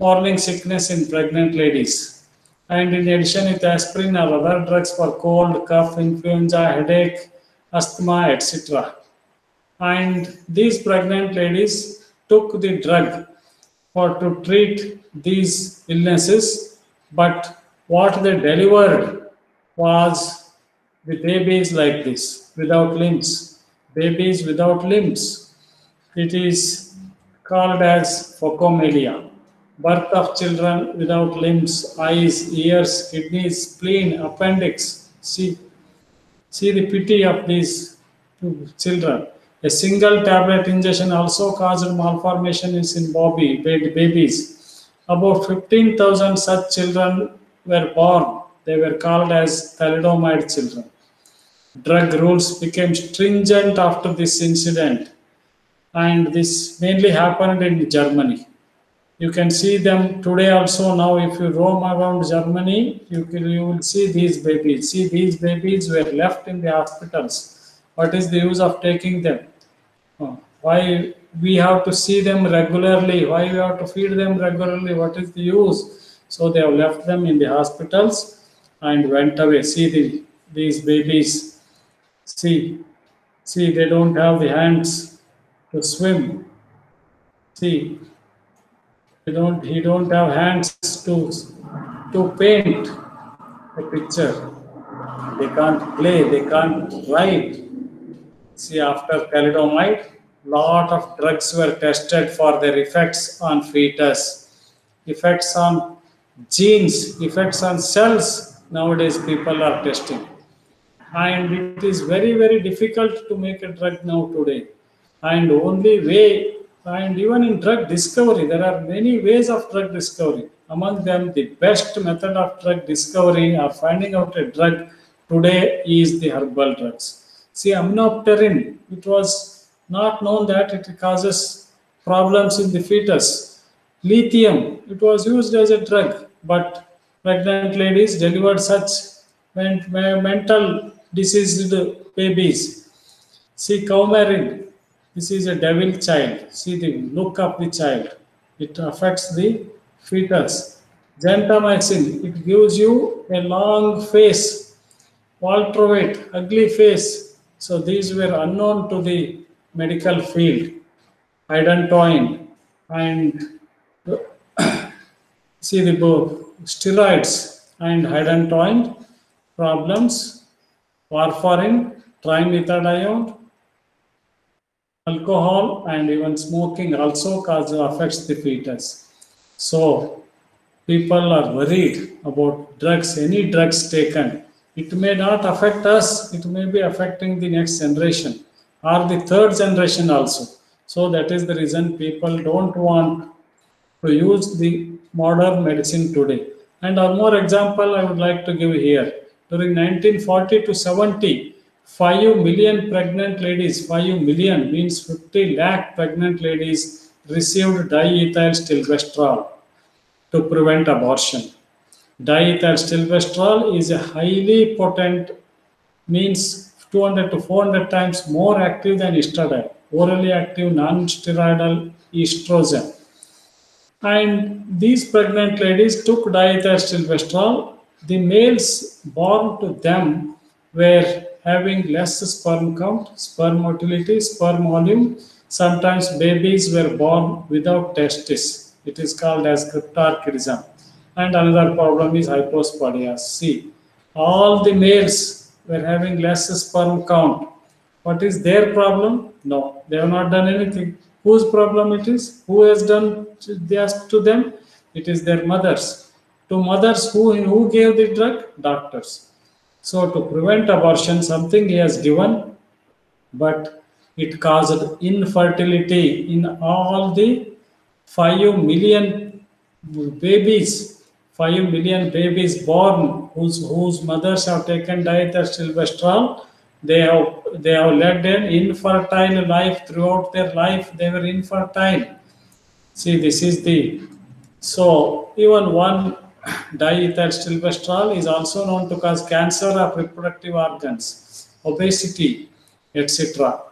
morning sickness in pregnant ladies. And in addition, with aspirin or other drugs for cold, cough, influenza, headache, asthma, etc. And these pregnant ladies took the drug for to treat these illnesses, but what they delivered was the babies like this, without limbs. Babies without limbs. It is called as phocomelia. Birth of children without limbs, eyes, ears, kidneys, spleen, appendix. See, see the pity of these children. A single tablet injection also caused malformations in Bobby babies. About 15,000 such children were born. They were called as thalidomide children. Drug rules became stringent after this incident, and this mainly happened in Germany. You can see them today also. Now, if you roam around Germany, you, can, you will see these babies. See, these babies were left in the hospitals. What is the use of taking them? Uh, Why we have to see them regularly? Why we have to feed them regularly? What is the use? So they have left them in the hospitals and went away. See the, these babies. See, see they don't have the hands to swim. See, he don't he don't have hands to to paint a picture. They can't play. They can't write. See, after thalidomide, lot of drugs were tested for their effects on fetus, effects on genes, effects on cells. Nowadays, people are testing, and it is very very difficult to make a drug now today. And only way, and even in drug discovery, there are many ways of drug discovery. Among them, the best method of drug discovery or finding out a drug today is the herbal drugs. See, aminopterin, it was not known that it causes problems in the fetus. Lithium, it was used as a drug, but pregnant ladies delivered such men- men- mental diseased babies. See, coumarin, this is a devil child. See the look of the child. It affects the fetus. Gentamicin, it gives you a long face. Valproate, ugly face. So these were unknown to the medical field. Hydantoin and see the book steroids and hydantoin problems, warfarin, trimethadione, alcohol and even smoking also cause affects the fetus. So people are worried about drugs, any drugs taken. It may not affect us, it may be affecting the next generation or the third generation also. So that is the reason people don't want to use the modern medicine today. And one more example I would like to give here. During 1940 to 70, 5 million pregnant ladies, 5 million means 50 lakh pregnant ladies received diethylstilbestrol to prevent abortion. Diethylstilbestrol is a highly potent, means 200 to 400 times more active than estradiol, orally active non-steroidal estrogen. And these pregnant ladies took diethylstilbestrol. The males born to them were having less sperm count, sperm motility, sperm volume. Sometimes babies were born without testis. It is called as cryptorchidism. And another problem is hypospadias. See, all the males were having less sperm count. What is their problem? No, they have not done anything. Whose problem it is? Who has done this to them? It is their mothers. To mothers, who, who gave the drug? Doctors. So to prevent abortion, something he has given, but it caused infertility in all the 5 million babies, 5 million babies born whose, whose mothers have taken diethylstilbestrol. They have, they have led an infertile life throughout their life. They were infertile. See, this is the so even one diethylstilbestrol is also known to cause cancer of reproductive organs, obesity, etc.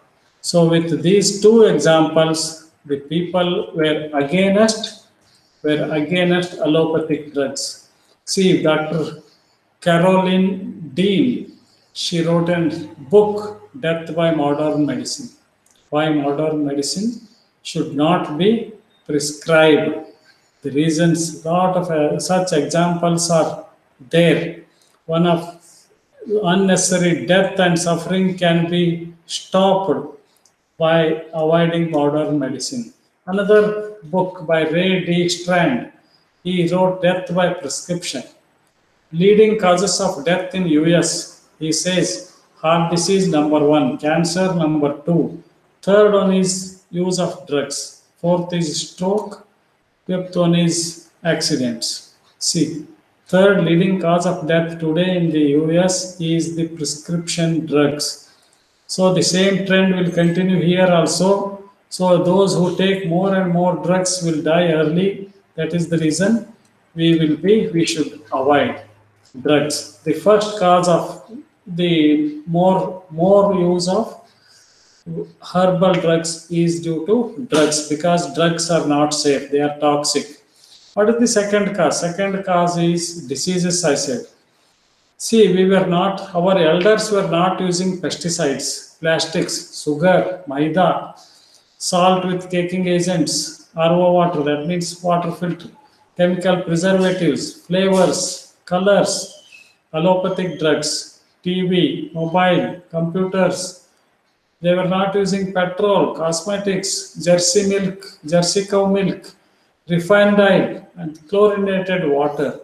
So with these two examples, the people were against were against allopathic drugs. See, Dr. Carolyn Dean, she wrote a book, Death by Modern Medicine. Why modern medicine should not be prescribed. The reasons, lot of uh, such examples are there. One of unnecessary death and suffering can be stopped by avoiding modern medicine. Another book by Ray D. Strand, he wrote Death by Prescription. Leading causes of death in US, he says heart disease number one, cancer number two, third one is use of drugs, fourth is stroke, fifth accidents. See, third leading cause of death today in the US is the prescription drugs. So the same trend will continue here also. So those who take more and more drugs will die early. That is the reason we will be, we should avoid drugs. The first cause of the more more use of herbal drugs is due to drugs because drugs are not safe, they are toxic. What is the second cause? Second cause is diseases, I said. See, we were not, our elders were not using pesticides, plastics, sugar, maida, salt with caking agents, RO water, that means water filter, chemical preservatives, flavors, colors, allopathic drugs, TV, mobile, computers. They were not using petrol, cosmetics, jersey milk, jersey cow milk, refined oil, and chlorinated water.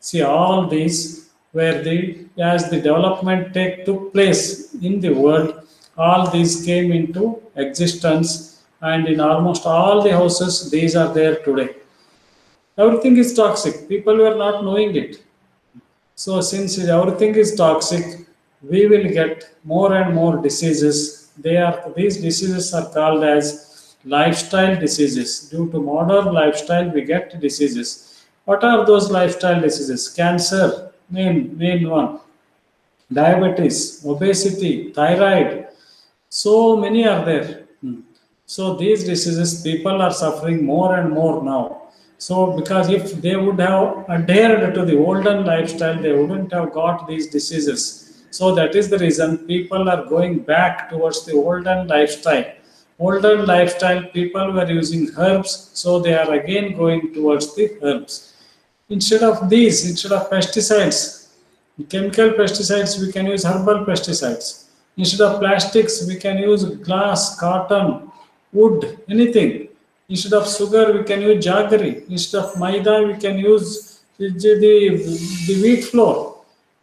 See, all these were the as the development take took place in the world, all these came into existence, and in almost all the houses, these are there today. Everything is toxic. People were not knowing it. So, since everything is toxic, we will get more and more diseases. They are these diseases are called as lifestyle diseases. Due to modern lifestyle, we get diseases. What are those lifestyle diseases? Cancer, main main one. Diabetes, obesity, thyroid. So many are there. Hmm. So these diseases, people are suffering more and more now. So because if they would have adhered to the olden lifestyle, they wouldn't have got these diseases. So that is the reason people are going back towards the olden lifestyle. Olden lifestyle, people were using herbs, so they are again going towards the herbs. Instead of these, instead of pesticides, chemical pesticides, we can use herbal pesticides. Instead of plastics, we can use glass, cotton, wood, anything. Instead of sugar, we can use jaggery. Instead of maida, we can use the, the, the wheat flour.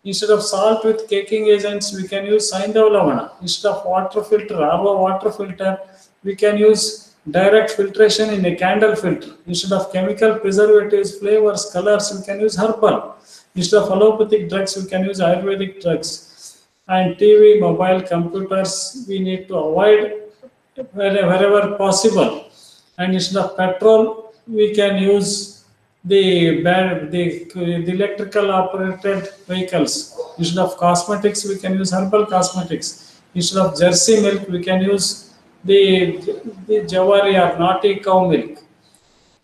Instead of salt with caking agents, we can use Saindav Lavana. Instead of water filter, RO water filter, we can use direct filtration in a candle filter. Instead of chemical preservatives, flavors, colors, we can use herbal. Instead of allopathic drugs, we can use Ayurvedic drugs. And TV, mobile, computers, we need to avoid wherever possible. And instead of petrol, we can use the the, the electrical operated vehicles. Instead of cosmetics, we can use herbal cosmetics. Instead of jersey milk, we can use the, the jawari or naughty cow milk.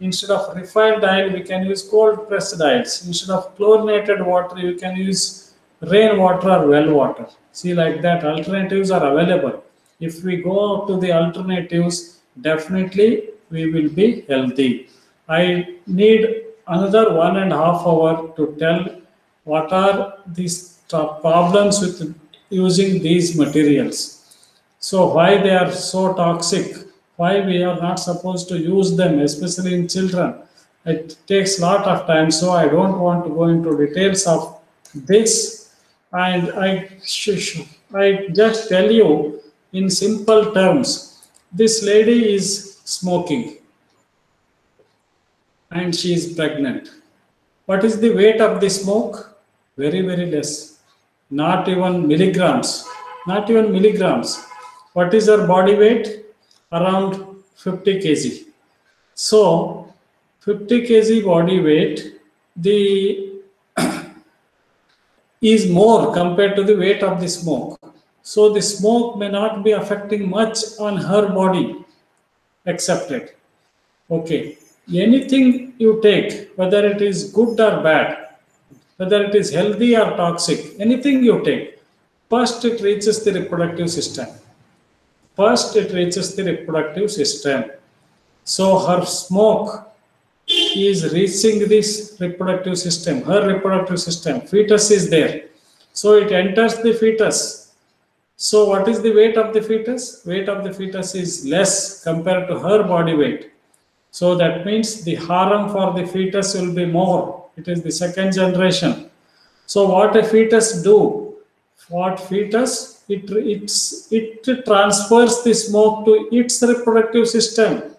Instead of refined oil, we can use cold pressed oils. Instead of chlorinated water, you can use rain water or well water. See, like that, alternatives are available. If we go to the alternatives, definitely we will be healthy. I need another one and a half hour to tell what are these problems with using these materials. So why they are so toxic? Why we are not supposed to use them, especially in children? It takes a lot of time, so I don't want to go into details of this. And I, I just tell you in simple terms. This lady is smoking and she is pregnant. What is the weight of the smoke? Very, very less. Not even milligrams. Not even milligrams. What is her body weight? Around 50 kg. So, 50 kg body weight, the is more compared to the weight of the smoke. So the smoke may not be affecting much on her body. accepted. Okay, anything you take, whether it is good or bad, whether it is healthy or toxic, anything you take, first it reaches the reproductive system. First, it reaches the reproductive system. So, her smoke is reaching this reproductive system, her reproductive system. Fetus is there. So, it enters the fetus. So, what is the weight of the fetus? Weight of the fetus is less compared to her body weight. So, that means the harm for the fetus will be more. It is the second generation. So, what a fetus do? What fetus? It, it's, it transfers the smoke to its reproductive system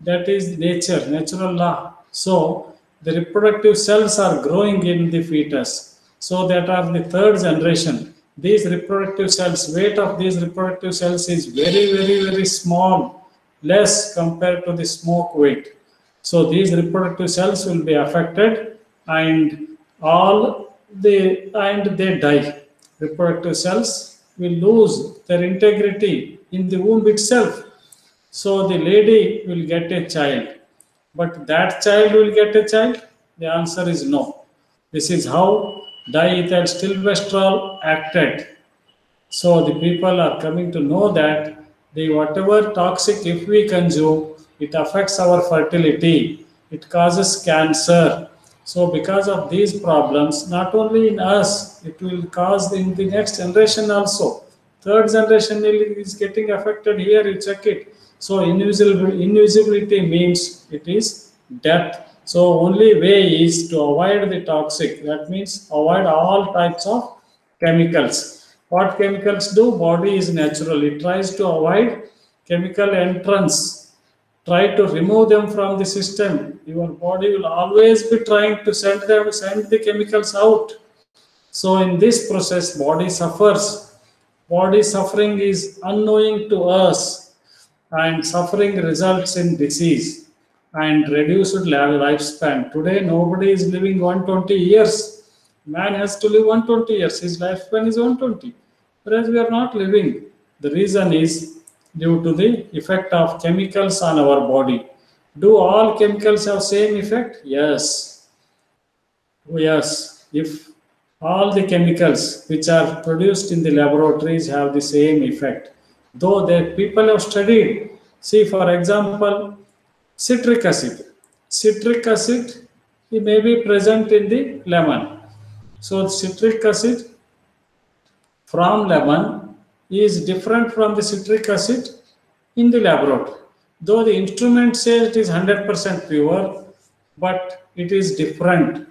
that is nature natural law so the reproductive cells are growing in the fetus so that are the third generation these reproductive cells weight of these reproductive cells is very very very small less compared to the smoke weight so these reproductive cells will be affected and all the and they die reproductive cells will lose their integrity in the womb itself so the lady will get a child. But that child will get a child? The answer is no. This is how diethyl stilbestrol acted. So the people are coming to know that the whatever toxic if we consume, it affects our fertility. It causes cancer. So because of these problems, not only in us, it will cause in the next generation also. Third generation is getting affected here, you check it so invisibility, invisibility means it is death. So only way is to avoid the toxic. That means avoid all types of chemicals. What chemicals do? Body is natural. It tries to avoid chemical entrance. Try to remove them from the system. Your body will always be trying to send them, send the chemicals out. So in this process, body suffers. Body suffering is unknowing to us and suffering results in disease and reduced lifespan. Today, nobody is living 120 years. Man has to live 120 years. His lifespan is 120. Whereas we are not living. The reason is due to the effect of chemicals on our body. Do all chemicals have same effect? Yes. Oh, yes. If all the chemicals which are produced in the laboratories have the same effect though the people have studied. See, for example, citric acid. Citric acid may be present in the lemon. So citric acid from lemon is different from the citric acid in the laboratory. Though the instrument says it is 100% pure, but it is different.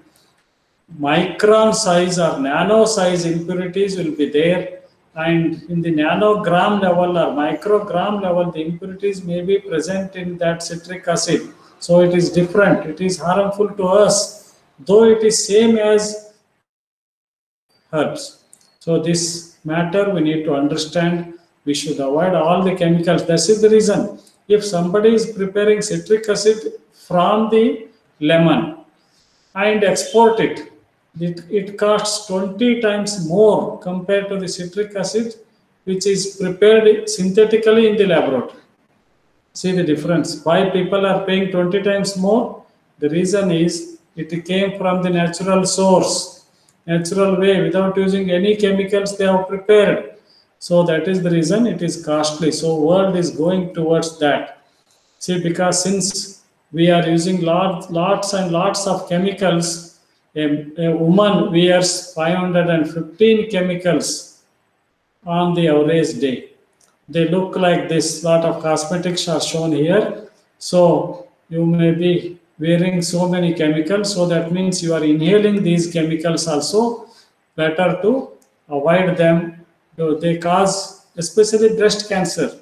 Micron size or nano size impurities will be there and in the nanogram level or microgram level, the impurities may be present in that citric acid. So it is different. It is harmful to us, though it is same as herbs. So this matter we need to understand. We should avoid all the chemicals. This is the reason. If somebody is preparing citric acid from the lemon and export it, it, it costs 20 times more compared to the citric acid which is prepared synthetically in the laboratory. See the difference. Why people are paying 20 times more? The reason is it came from the natural source, natural way, without using any chemicals they have prepared. So that is the reason it is costly. So world is going towards that. See, because since we are using lots, lots and lots of chemicals, a, a woman wears 515 chemicals on the average day. They look like this. Lot of cosmetics are shown here. So you may be wearing so many chemicals. So that means you are inhaling these chemicals also. Better to avoid them. They cause especially breast cancer.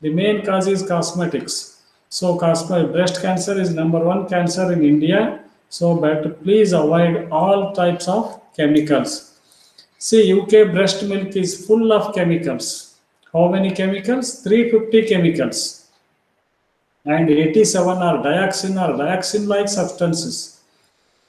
The main cause is cosmetics. So breast cancer is number one cancer in India so, but please avoid all types of chemicals. See, UK breast milk is full of chemicals. How many chemicals? 350 chemicals. And 87 are dioxin or dioxin-like substances.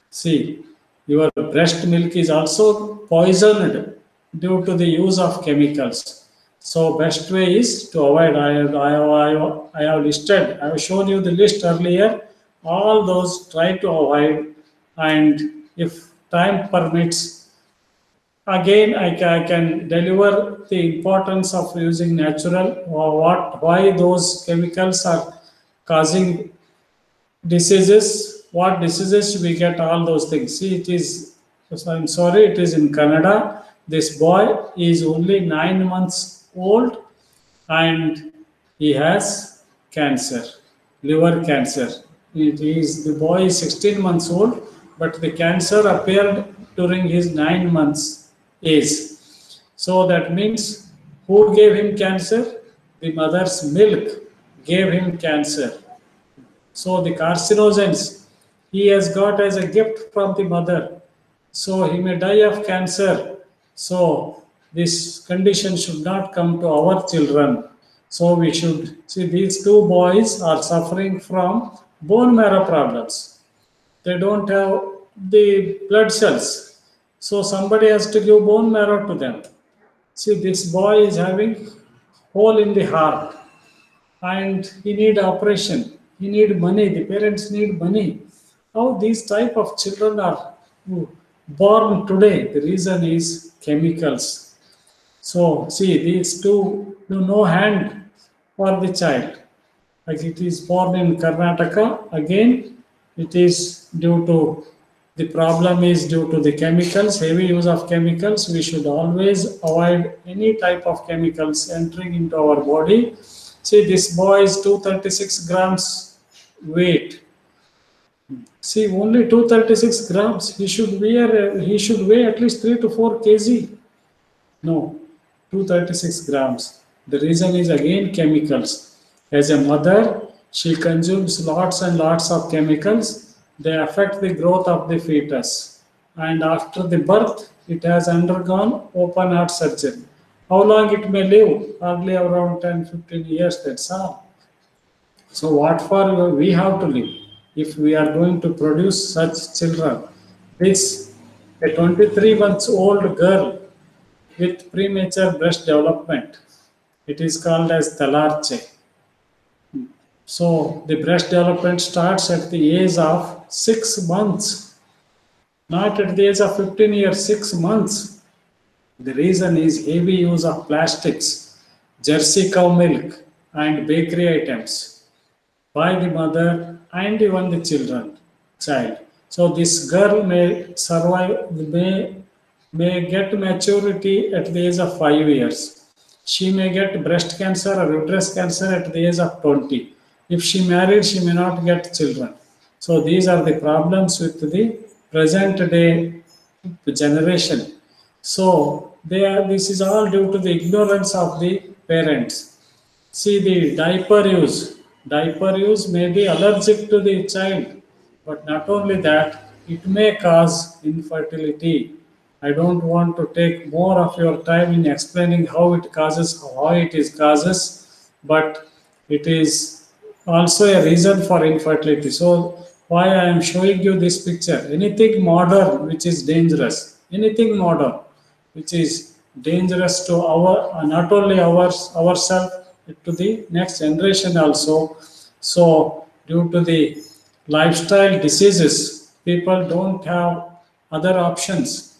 See, your breast milk is also poisoned due to the use of chemicals. So best way is to avoid. I have, I have, I have, listed. I have shown you the list earlier. All those try to avoid, and if time permits, again I, I can deliver the importance of using natural or what why those chemicals are causing diseases what diseases we get all those things. See it is i'm sorry it is in canada. This boy is only 9 months old and he has cancer liver cancer. It is the boy is 16 months old but the cancer appeared during his 9 months age. So that means who gave him cancer? The mother's milk gave him cancer so the carcinogens he has got as a gift from the mother. So he may die of cancer. So this condition should not come to our children. So we should see these two boys are suffering from bone marrow problems. They don't have the blood cells. So somebody has to give bone marrow to them. See, this boy is having hole in the heart and he need operation. He need money. The parents need money. How these type of children are born today the reason is chemicals. So see these two do no hand for the child. Like it is born in karnataka. Again it is due to the problem is due to the chemicals heavy use of chemicals. We should always avoid any type of chemicals entering into our body see this boy is 236 grams weight. See only 236 grams. He should wear uh, he should weigh at least 3 to 4 kg. No 236 grams. The reason is again chemicals. As a mother she consumes lots and lots of chemicals. They affect the growth of the fetus. And after the birth it has undergone open heart surgery how long it may live? Hardly around 10 15 years that's all. So what for we have to live? If we are going to produce such children this a 23 months old girl with premature breast development it is called as thelarche so the breast development starts at the age of 6 months not at the age of 15 years 6 months the reason is heavy use of plastics jersey cow milk and bakery items by the mother and even the children child. So this girl may survive may may get maturity at the age of 5 years. She may get breast cancer or uterus cancer at the age of 20 if she married she may not get children. So these are the problems with the present day generation. So they are this is all due to the ignorance of the parents. See the diaper use. Diaper use may be allergic to the child but not only that it may cause infertility. I don't want to take more of your time in explaining how it causes how it is causes but it is also a reason for infertility. So why i am showing you this picture? Anything modern which is dangerous anything modern which is dangerous to our not only ours ourselves to the next generation also. So due to the lifestyle diseases people don't have other options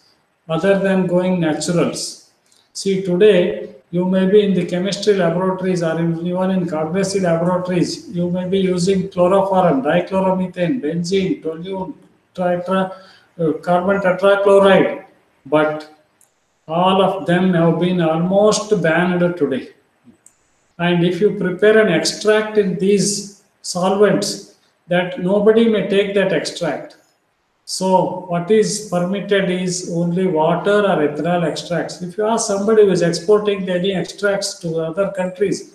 other than going naturals. See today you may be in the chemistry laboratories or even in cognizant laboratories you may be using chloroform dichloromethane benzene toluene tetra, uh, carbon tetrachloride but all of them have been almost banned today. And if you prepare an extract in these solvents that nobody may take that extract. So what is permitted is only water or ethanol extracts. If you ask somebody who is exporting any extracts to other countries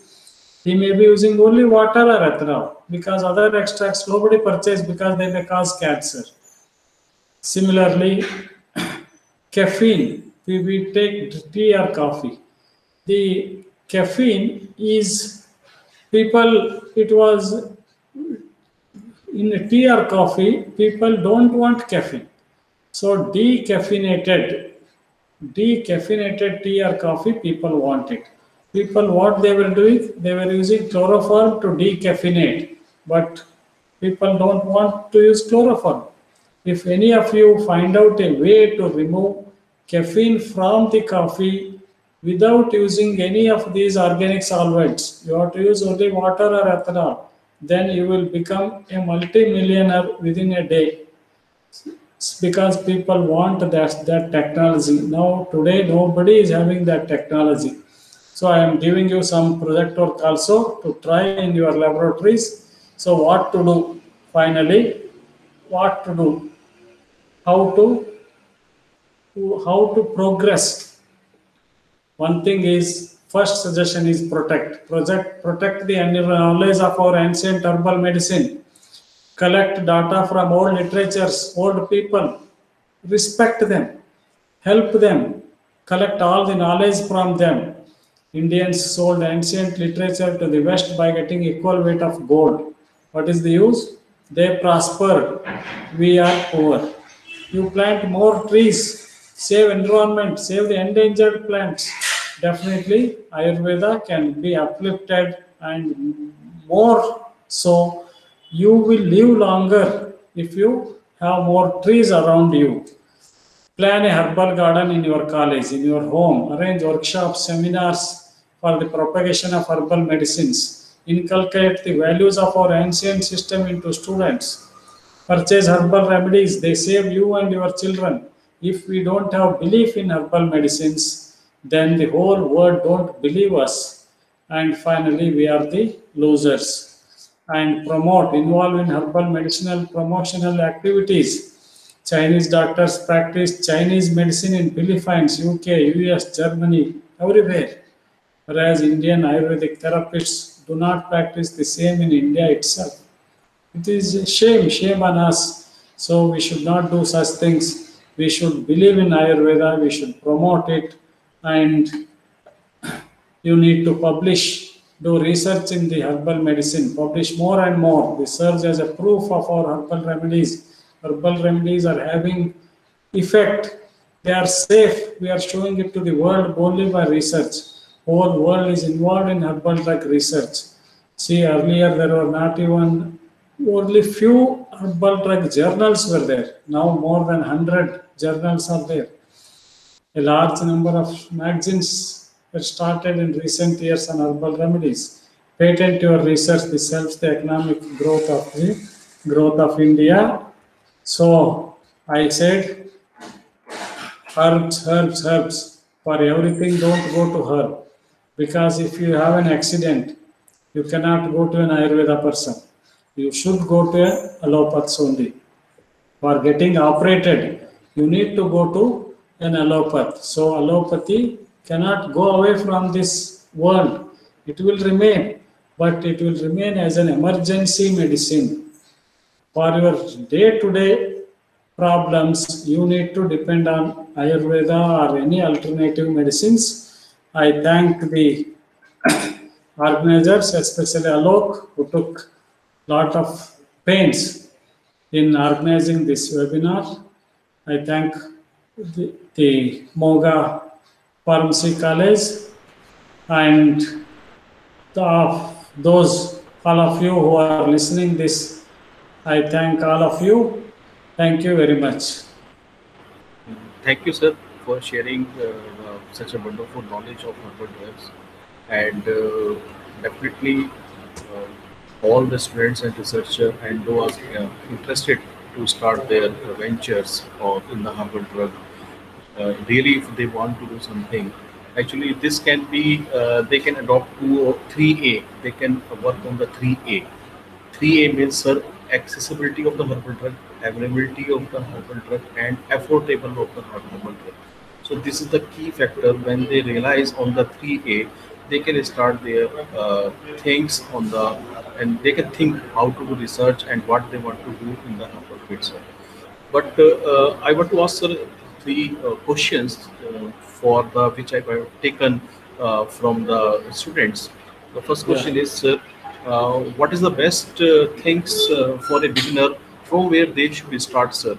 he may be using only water or ethanol because other extracts nobody purchase because they may cause cancer. Similarly caffeine we, we take tea or coffee. The caffeine is people it was in tea or coffee people don't want caffeine. So decaffeinated decaffeinated tea or coffee people want it. People what they were doing they were using chloroform to decaffeinate but people don't want to use chloroform. If any of you find out a way to remove caffeine from the coffee without using any of these organic solvents you have to use only water or ethanol. Then you will become a multi-millionaire within a day. It's because people want that, that technology. Now today nobody is having that technology. So I am giving you some project work also to try in your laboratories. So what to do? Finally, what to do, how to, how to progress. One thing is, first suggestion is protect. Project, protect the knowledge of our ancient herbal medicine. Collect data from old literatures, old people. Respect them. Help them. Collect all the knowledge from them Indians sold ancient literature to the West by getting equal weight of gold. What is the use? They prospered. We are poor. You plant more trees, save environment, save the endangered plants. Definitely, Ayurveda can be uplifted and more so. You will live longer if you have more trees around you. Plan a herbal garden in your college, in your home. Arrange workshops, seminars for the propagation of herbal medicines. Inculcate the values of our ancient system into students. Purchase herbal remedies, they save you and your children. If we don't have belief in herbal medicines, then the whole world don't believe us. And finally, we are the losers. And promote, involve in herbal medicinal promotional activities. Chinese doctors practice Chinese medicine in Philippines, UK, US, Germany, everywhere. Whereas Indian Ayurvedic therapists do not practice the same in India itself. It is a shame, shame on us. So we should not do such things. We should believe in Ayurveda, we should promote it, and you need to publish, do research in the herbal medicine, publish more and more. This serves as a proof of our herbal remedies. Herbal remedies are having effect. They are safe. We are showing it to the world only by research. Whole world is involved in herbal drug research. See, earlier there were not even only few herbal drug journals were there. Now more than 100 journals are there. A large number of magazines were started in recent years on herbal remedies. Patent your research. This helps the economic growth of the growth of India. So I said herbs, herbs, herbs. For everything, don't go to herb. Because if you have an accident, you cannot go to an Ayurveda person. You should go to a allopath only. For getting operated, you need to go to an allopath. So allopathy cannot go away from this world. It will remain, but it will remain as an emergency medicine. For your day-to-day problems, you need to depend on Ayurveda or any alternative medicines. I thank the organizers, especially Alok, who took lot of pains in organizing this webinar. I thank the, the Moga Pharmacy College and the, those all of you who are listening this. I thank all of you. Thank you very much. Thank you, sir, for sharing uh, uh, such a wonderful knowledge of herbal drugs. And uh, definitely, uh, all the students and researchers and those uh, interested to start their ventures or in the herbal drug, uh, really, if they want to do something, actually, this can be uh, they can adopt two or three A. They can work on the three A. Three A means sir accessibility of the herbal drug, availability of the herbal drug, and affordable of the herbal drug. So this is the key factor when they realize on the 3A, they can start their uh, things on the, and they can think how to do research and what they want to do in the herbal itself. But uh, uh, I want to ask sir three uh, questions uh, for the which I have taken uh, from the students. The first question is, sir, uh, what is the best uh, things uh, for a beginner from where they should start, sir?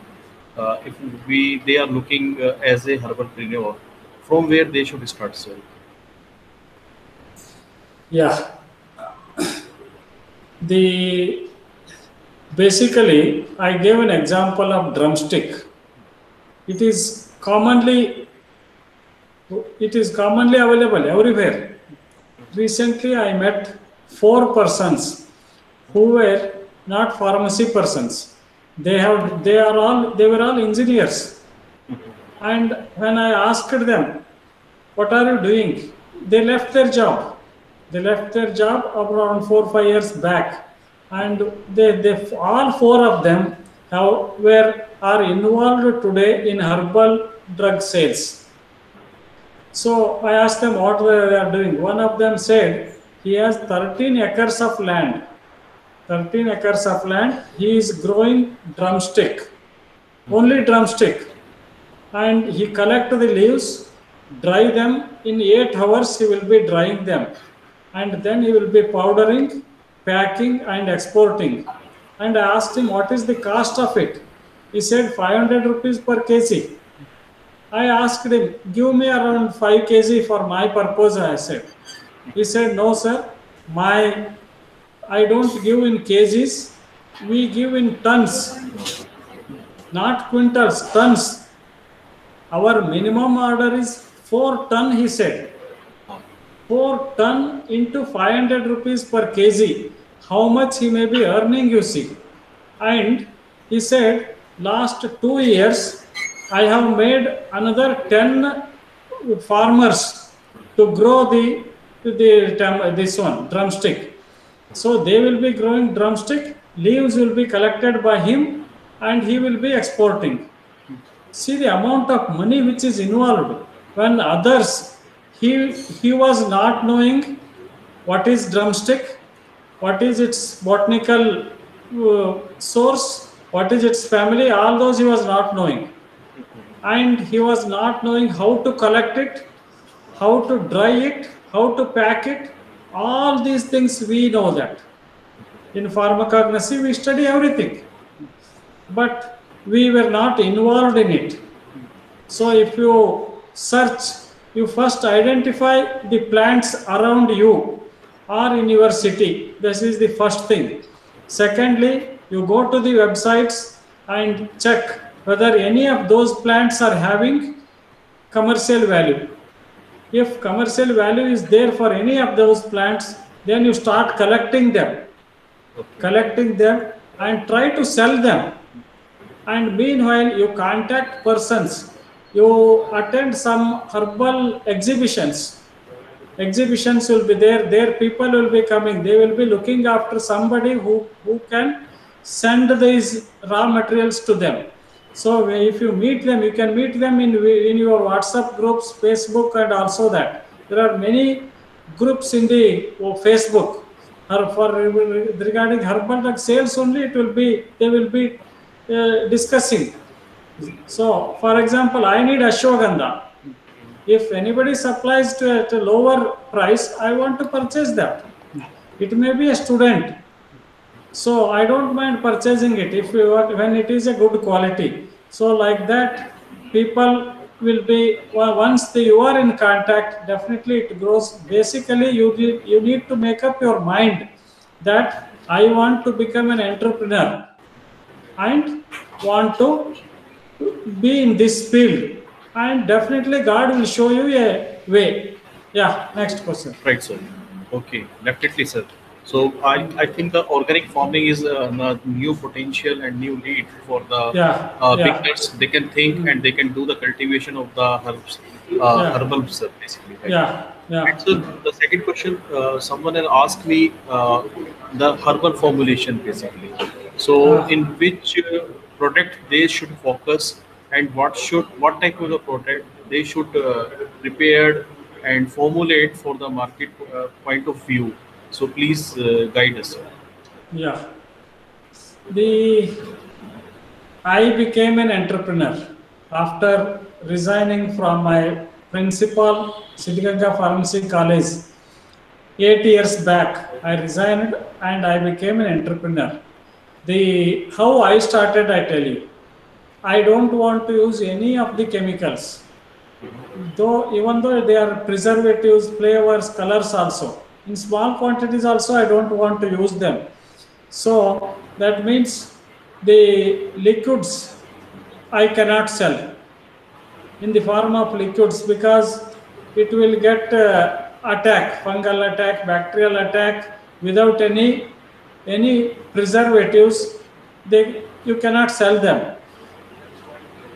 Uh, if we they are looking uh, as a herbalpreneur, from where they should start, sir? Yeah. The basically, I gave an example of drumstick. It is commonly it is commonly available everywhere. Recently, I met four persons who were not pharmacy persons. They have they are all they were all engineers. And when I asked them, "What are you doing?" They left their job they left their job around four five years back, and they, they all four of them have were are involved today in herbal drug sales. So I asked them what they are doing. One of them said he has 13 acres of land. 13 acres of land. He is growing drumstick, only drumstick, and he collect the leaves, dry them in eight hours. He will be drying them and then he will be powdering, packing, and exporting. And I asked him what is the cost of it. He said 500 rupees per kg. I asked him, give me around 5 kg for my purpose. I said. He said, no, sir. My, I don't give in kgs. We give in tons, not quintals, tons. Our minimum order is 4 ton, he said. 4 ton into 500 rupees per kg. How much he may be earning, you see. And he said, last two years, I have made another 10 farmers to grow the, the this one, drumstick. So they will be growing drumstick, leaves will be collected by him and he will be exporting. See the amount of money which is involved when others he he was not knowing what is drumstick what is its botanical uh, source what is its family all those he was not knowing. And he was not knowing how to collect it how to dry it how to pack it. All these things we know that. In pharmacognosy we study everything. But we were not involved in it. So if you search you first identify the plants around you or in your city. This is the first thing. Secondly, you go to the websites and check whether any of those plants are having commercial value. If commercial value is there for any of those plants, then you start collecting them, collecting them and try to sell them. And meanwhile, you contact persons you attend some herbal exhibitions. Exhibitions will be there. There people will be coming. They will be looking after somebody who who can send these raw materials to them. So if you meet them you can meet them in in your whatsapp groups facebook and also that. There are many groups in the oh, facebook. Or for regarding herbal drug sales only it will be they will be uh, discussing so, for example, I need ashwagandha. If anybody supplies to at a lower price, I want to purchase that. It may be a student. So I don't mind purchasing it if you when it is a good quality. So like that, people will be well, once you are in contact, definitely it grows. Basically, you you need to make up your mind that I want to become an entrepreneur and want to be in this field and definitely god will show you a way yeah next question right sir okay definitely sir so i i think the organic farming is a, a new potential and new lead for the yeah, uh, yeah. beginners they can think and they can do the cultivation of the herbs uh, Yeah. herbal sir basically right? yeah yeah And so the second question, uh, someone had asked me uh, the herbal formulation basically. So in which uh, product they should focus and what should what type of the product they should uh, prepare and formulate for the market uh, point of view. So please uh, guide us. yeah the i became an entrepreneur after resigning from my principal Siddaganga pharmacy college eight years back i resigned and i became an entrepreneur the how i started i tell you. I don't want to use any of the chemicals. Though even though they are preservatives flavors colors also. In small quantities also, I don't want to use them. So that means the liquids I cannot sell in the form of liquids because it will get uh, attack, fungal attack, bacterial attack without any any preservatives. They you cannot sell them.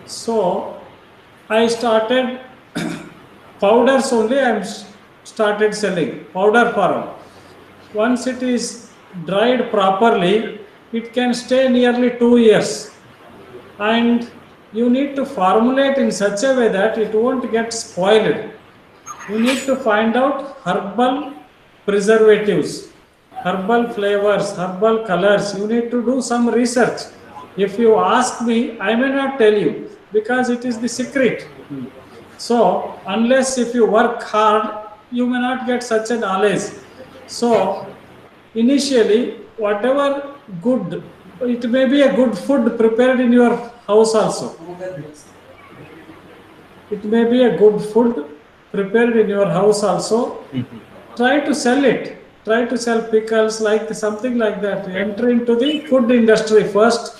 So I started powders only. I started selling powder form. Once it is dried properly, it can stay nearly two years, and you need to formulate in such a way that it won't get spoiled. You need to find out herbal preservatives, herbal flavors, herbal colors. You need to do some research. If you ask me, I may not tell you because it is the secret. So, unless if you work hard, you may not get such a knowledge. So, initially, whatever good, it may be a good food prepared in your house also. It may be a good food prepared in your house also. Mm-hmm. Try to sell it. Try to sell pickles like something like that. Enter into the food industry first.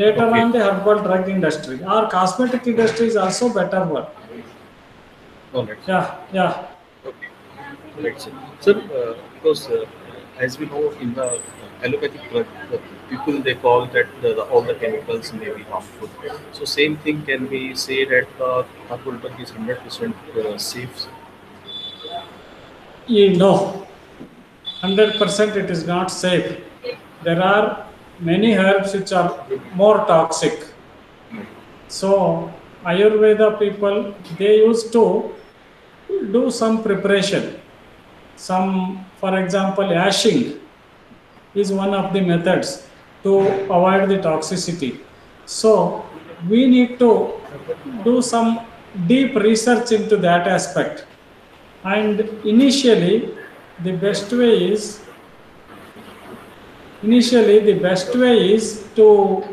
Later Okay. on, the herbal drug industry or cosmetic industry is also better one. All right. Yeah, yeah. Okay. Right, sir. Sir, uh, because uh, as we know in the allopathic drug, the people they call that the, the, all the chemicals may be harmful. So same thing can be said that the herbal drug is hundred percent uh, safe. You know, 100% it is not safe. There are many herbs which are more toxic. So, Ayurveda people they used to do some preparation. Some, for example, ashing is one of the methods to avoid the toxicity. So, we need to do some deep research into that aspect. And initially, the best way is initially the best way is to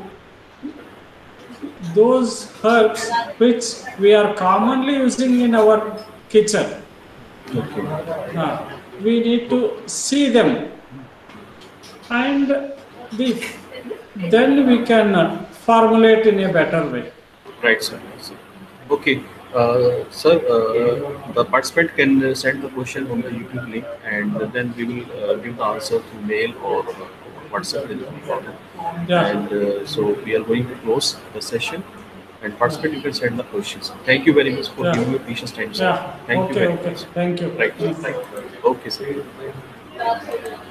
those herbs which we are commonly using in our kitchen. Okay. Uh, we need to see them and the, then we can formulate in a better way. Right, sir. Okay. Uh, sir, uh, the participant can send the question on the YouTube link and then we will uh, give the answer through mail or uh, WhatsApp. There is no problem. Yeah. And uh, so we are going to close the session. And participant, you can send the questions. Thank you very much for Yeah. giving your precious time, sir. Yeah. Thank okay, you very okay. much. Thank you. Right. Thank you. Okay, sir.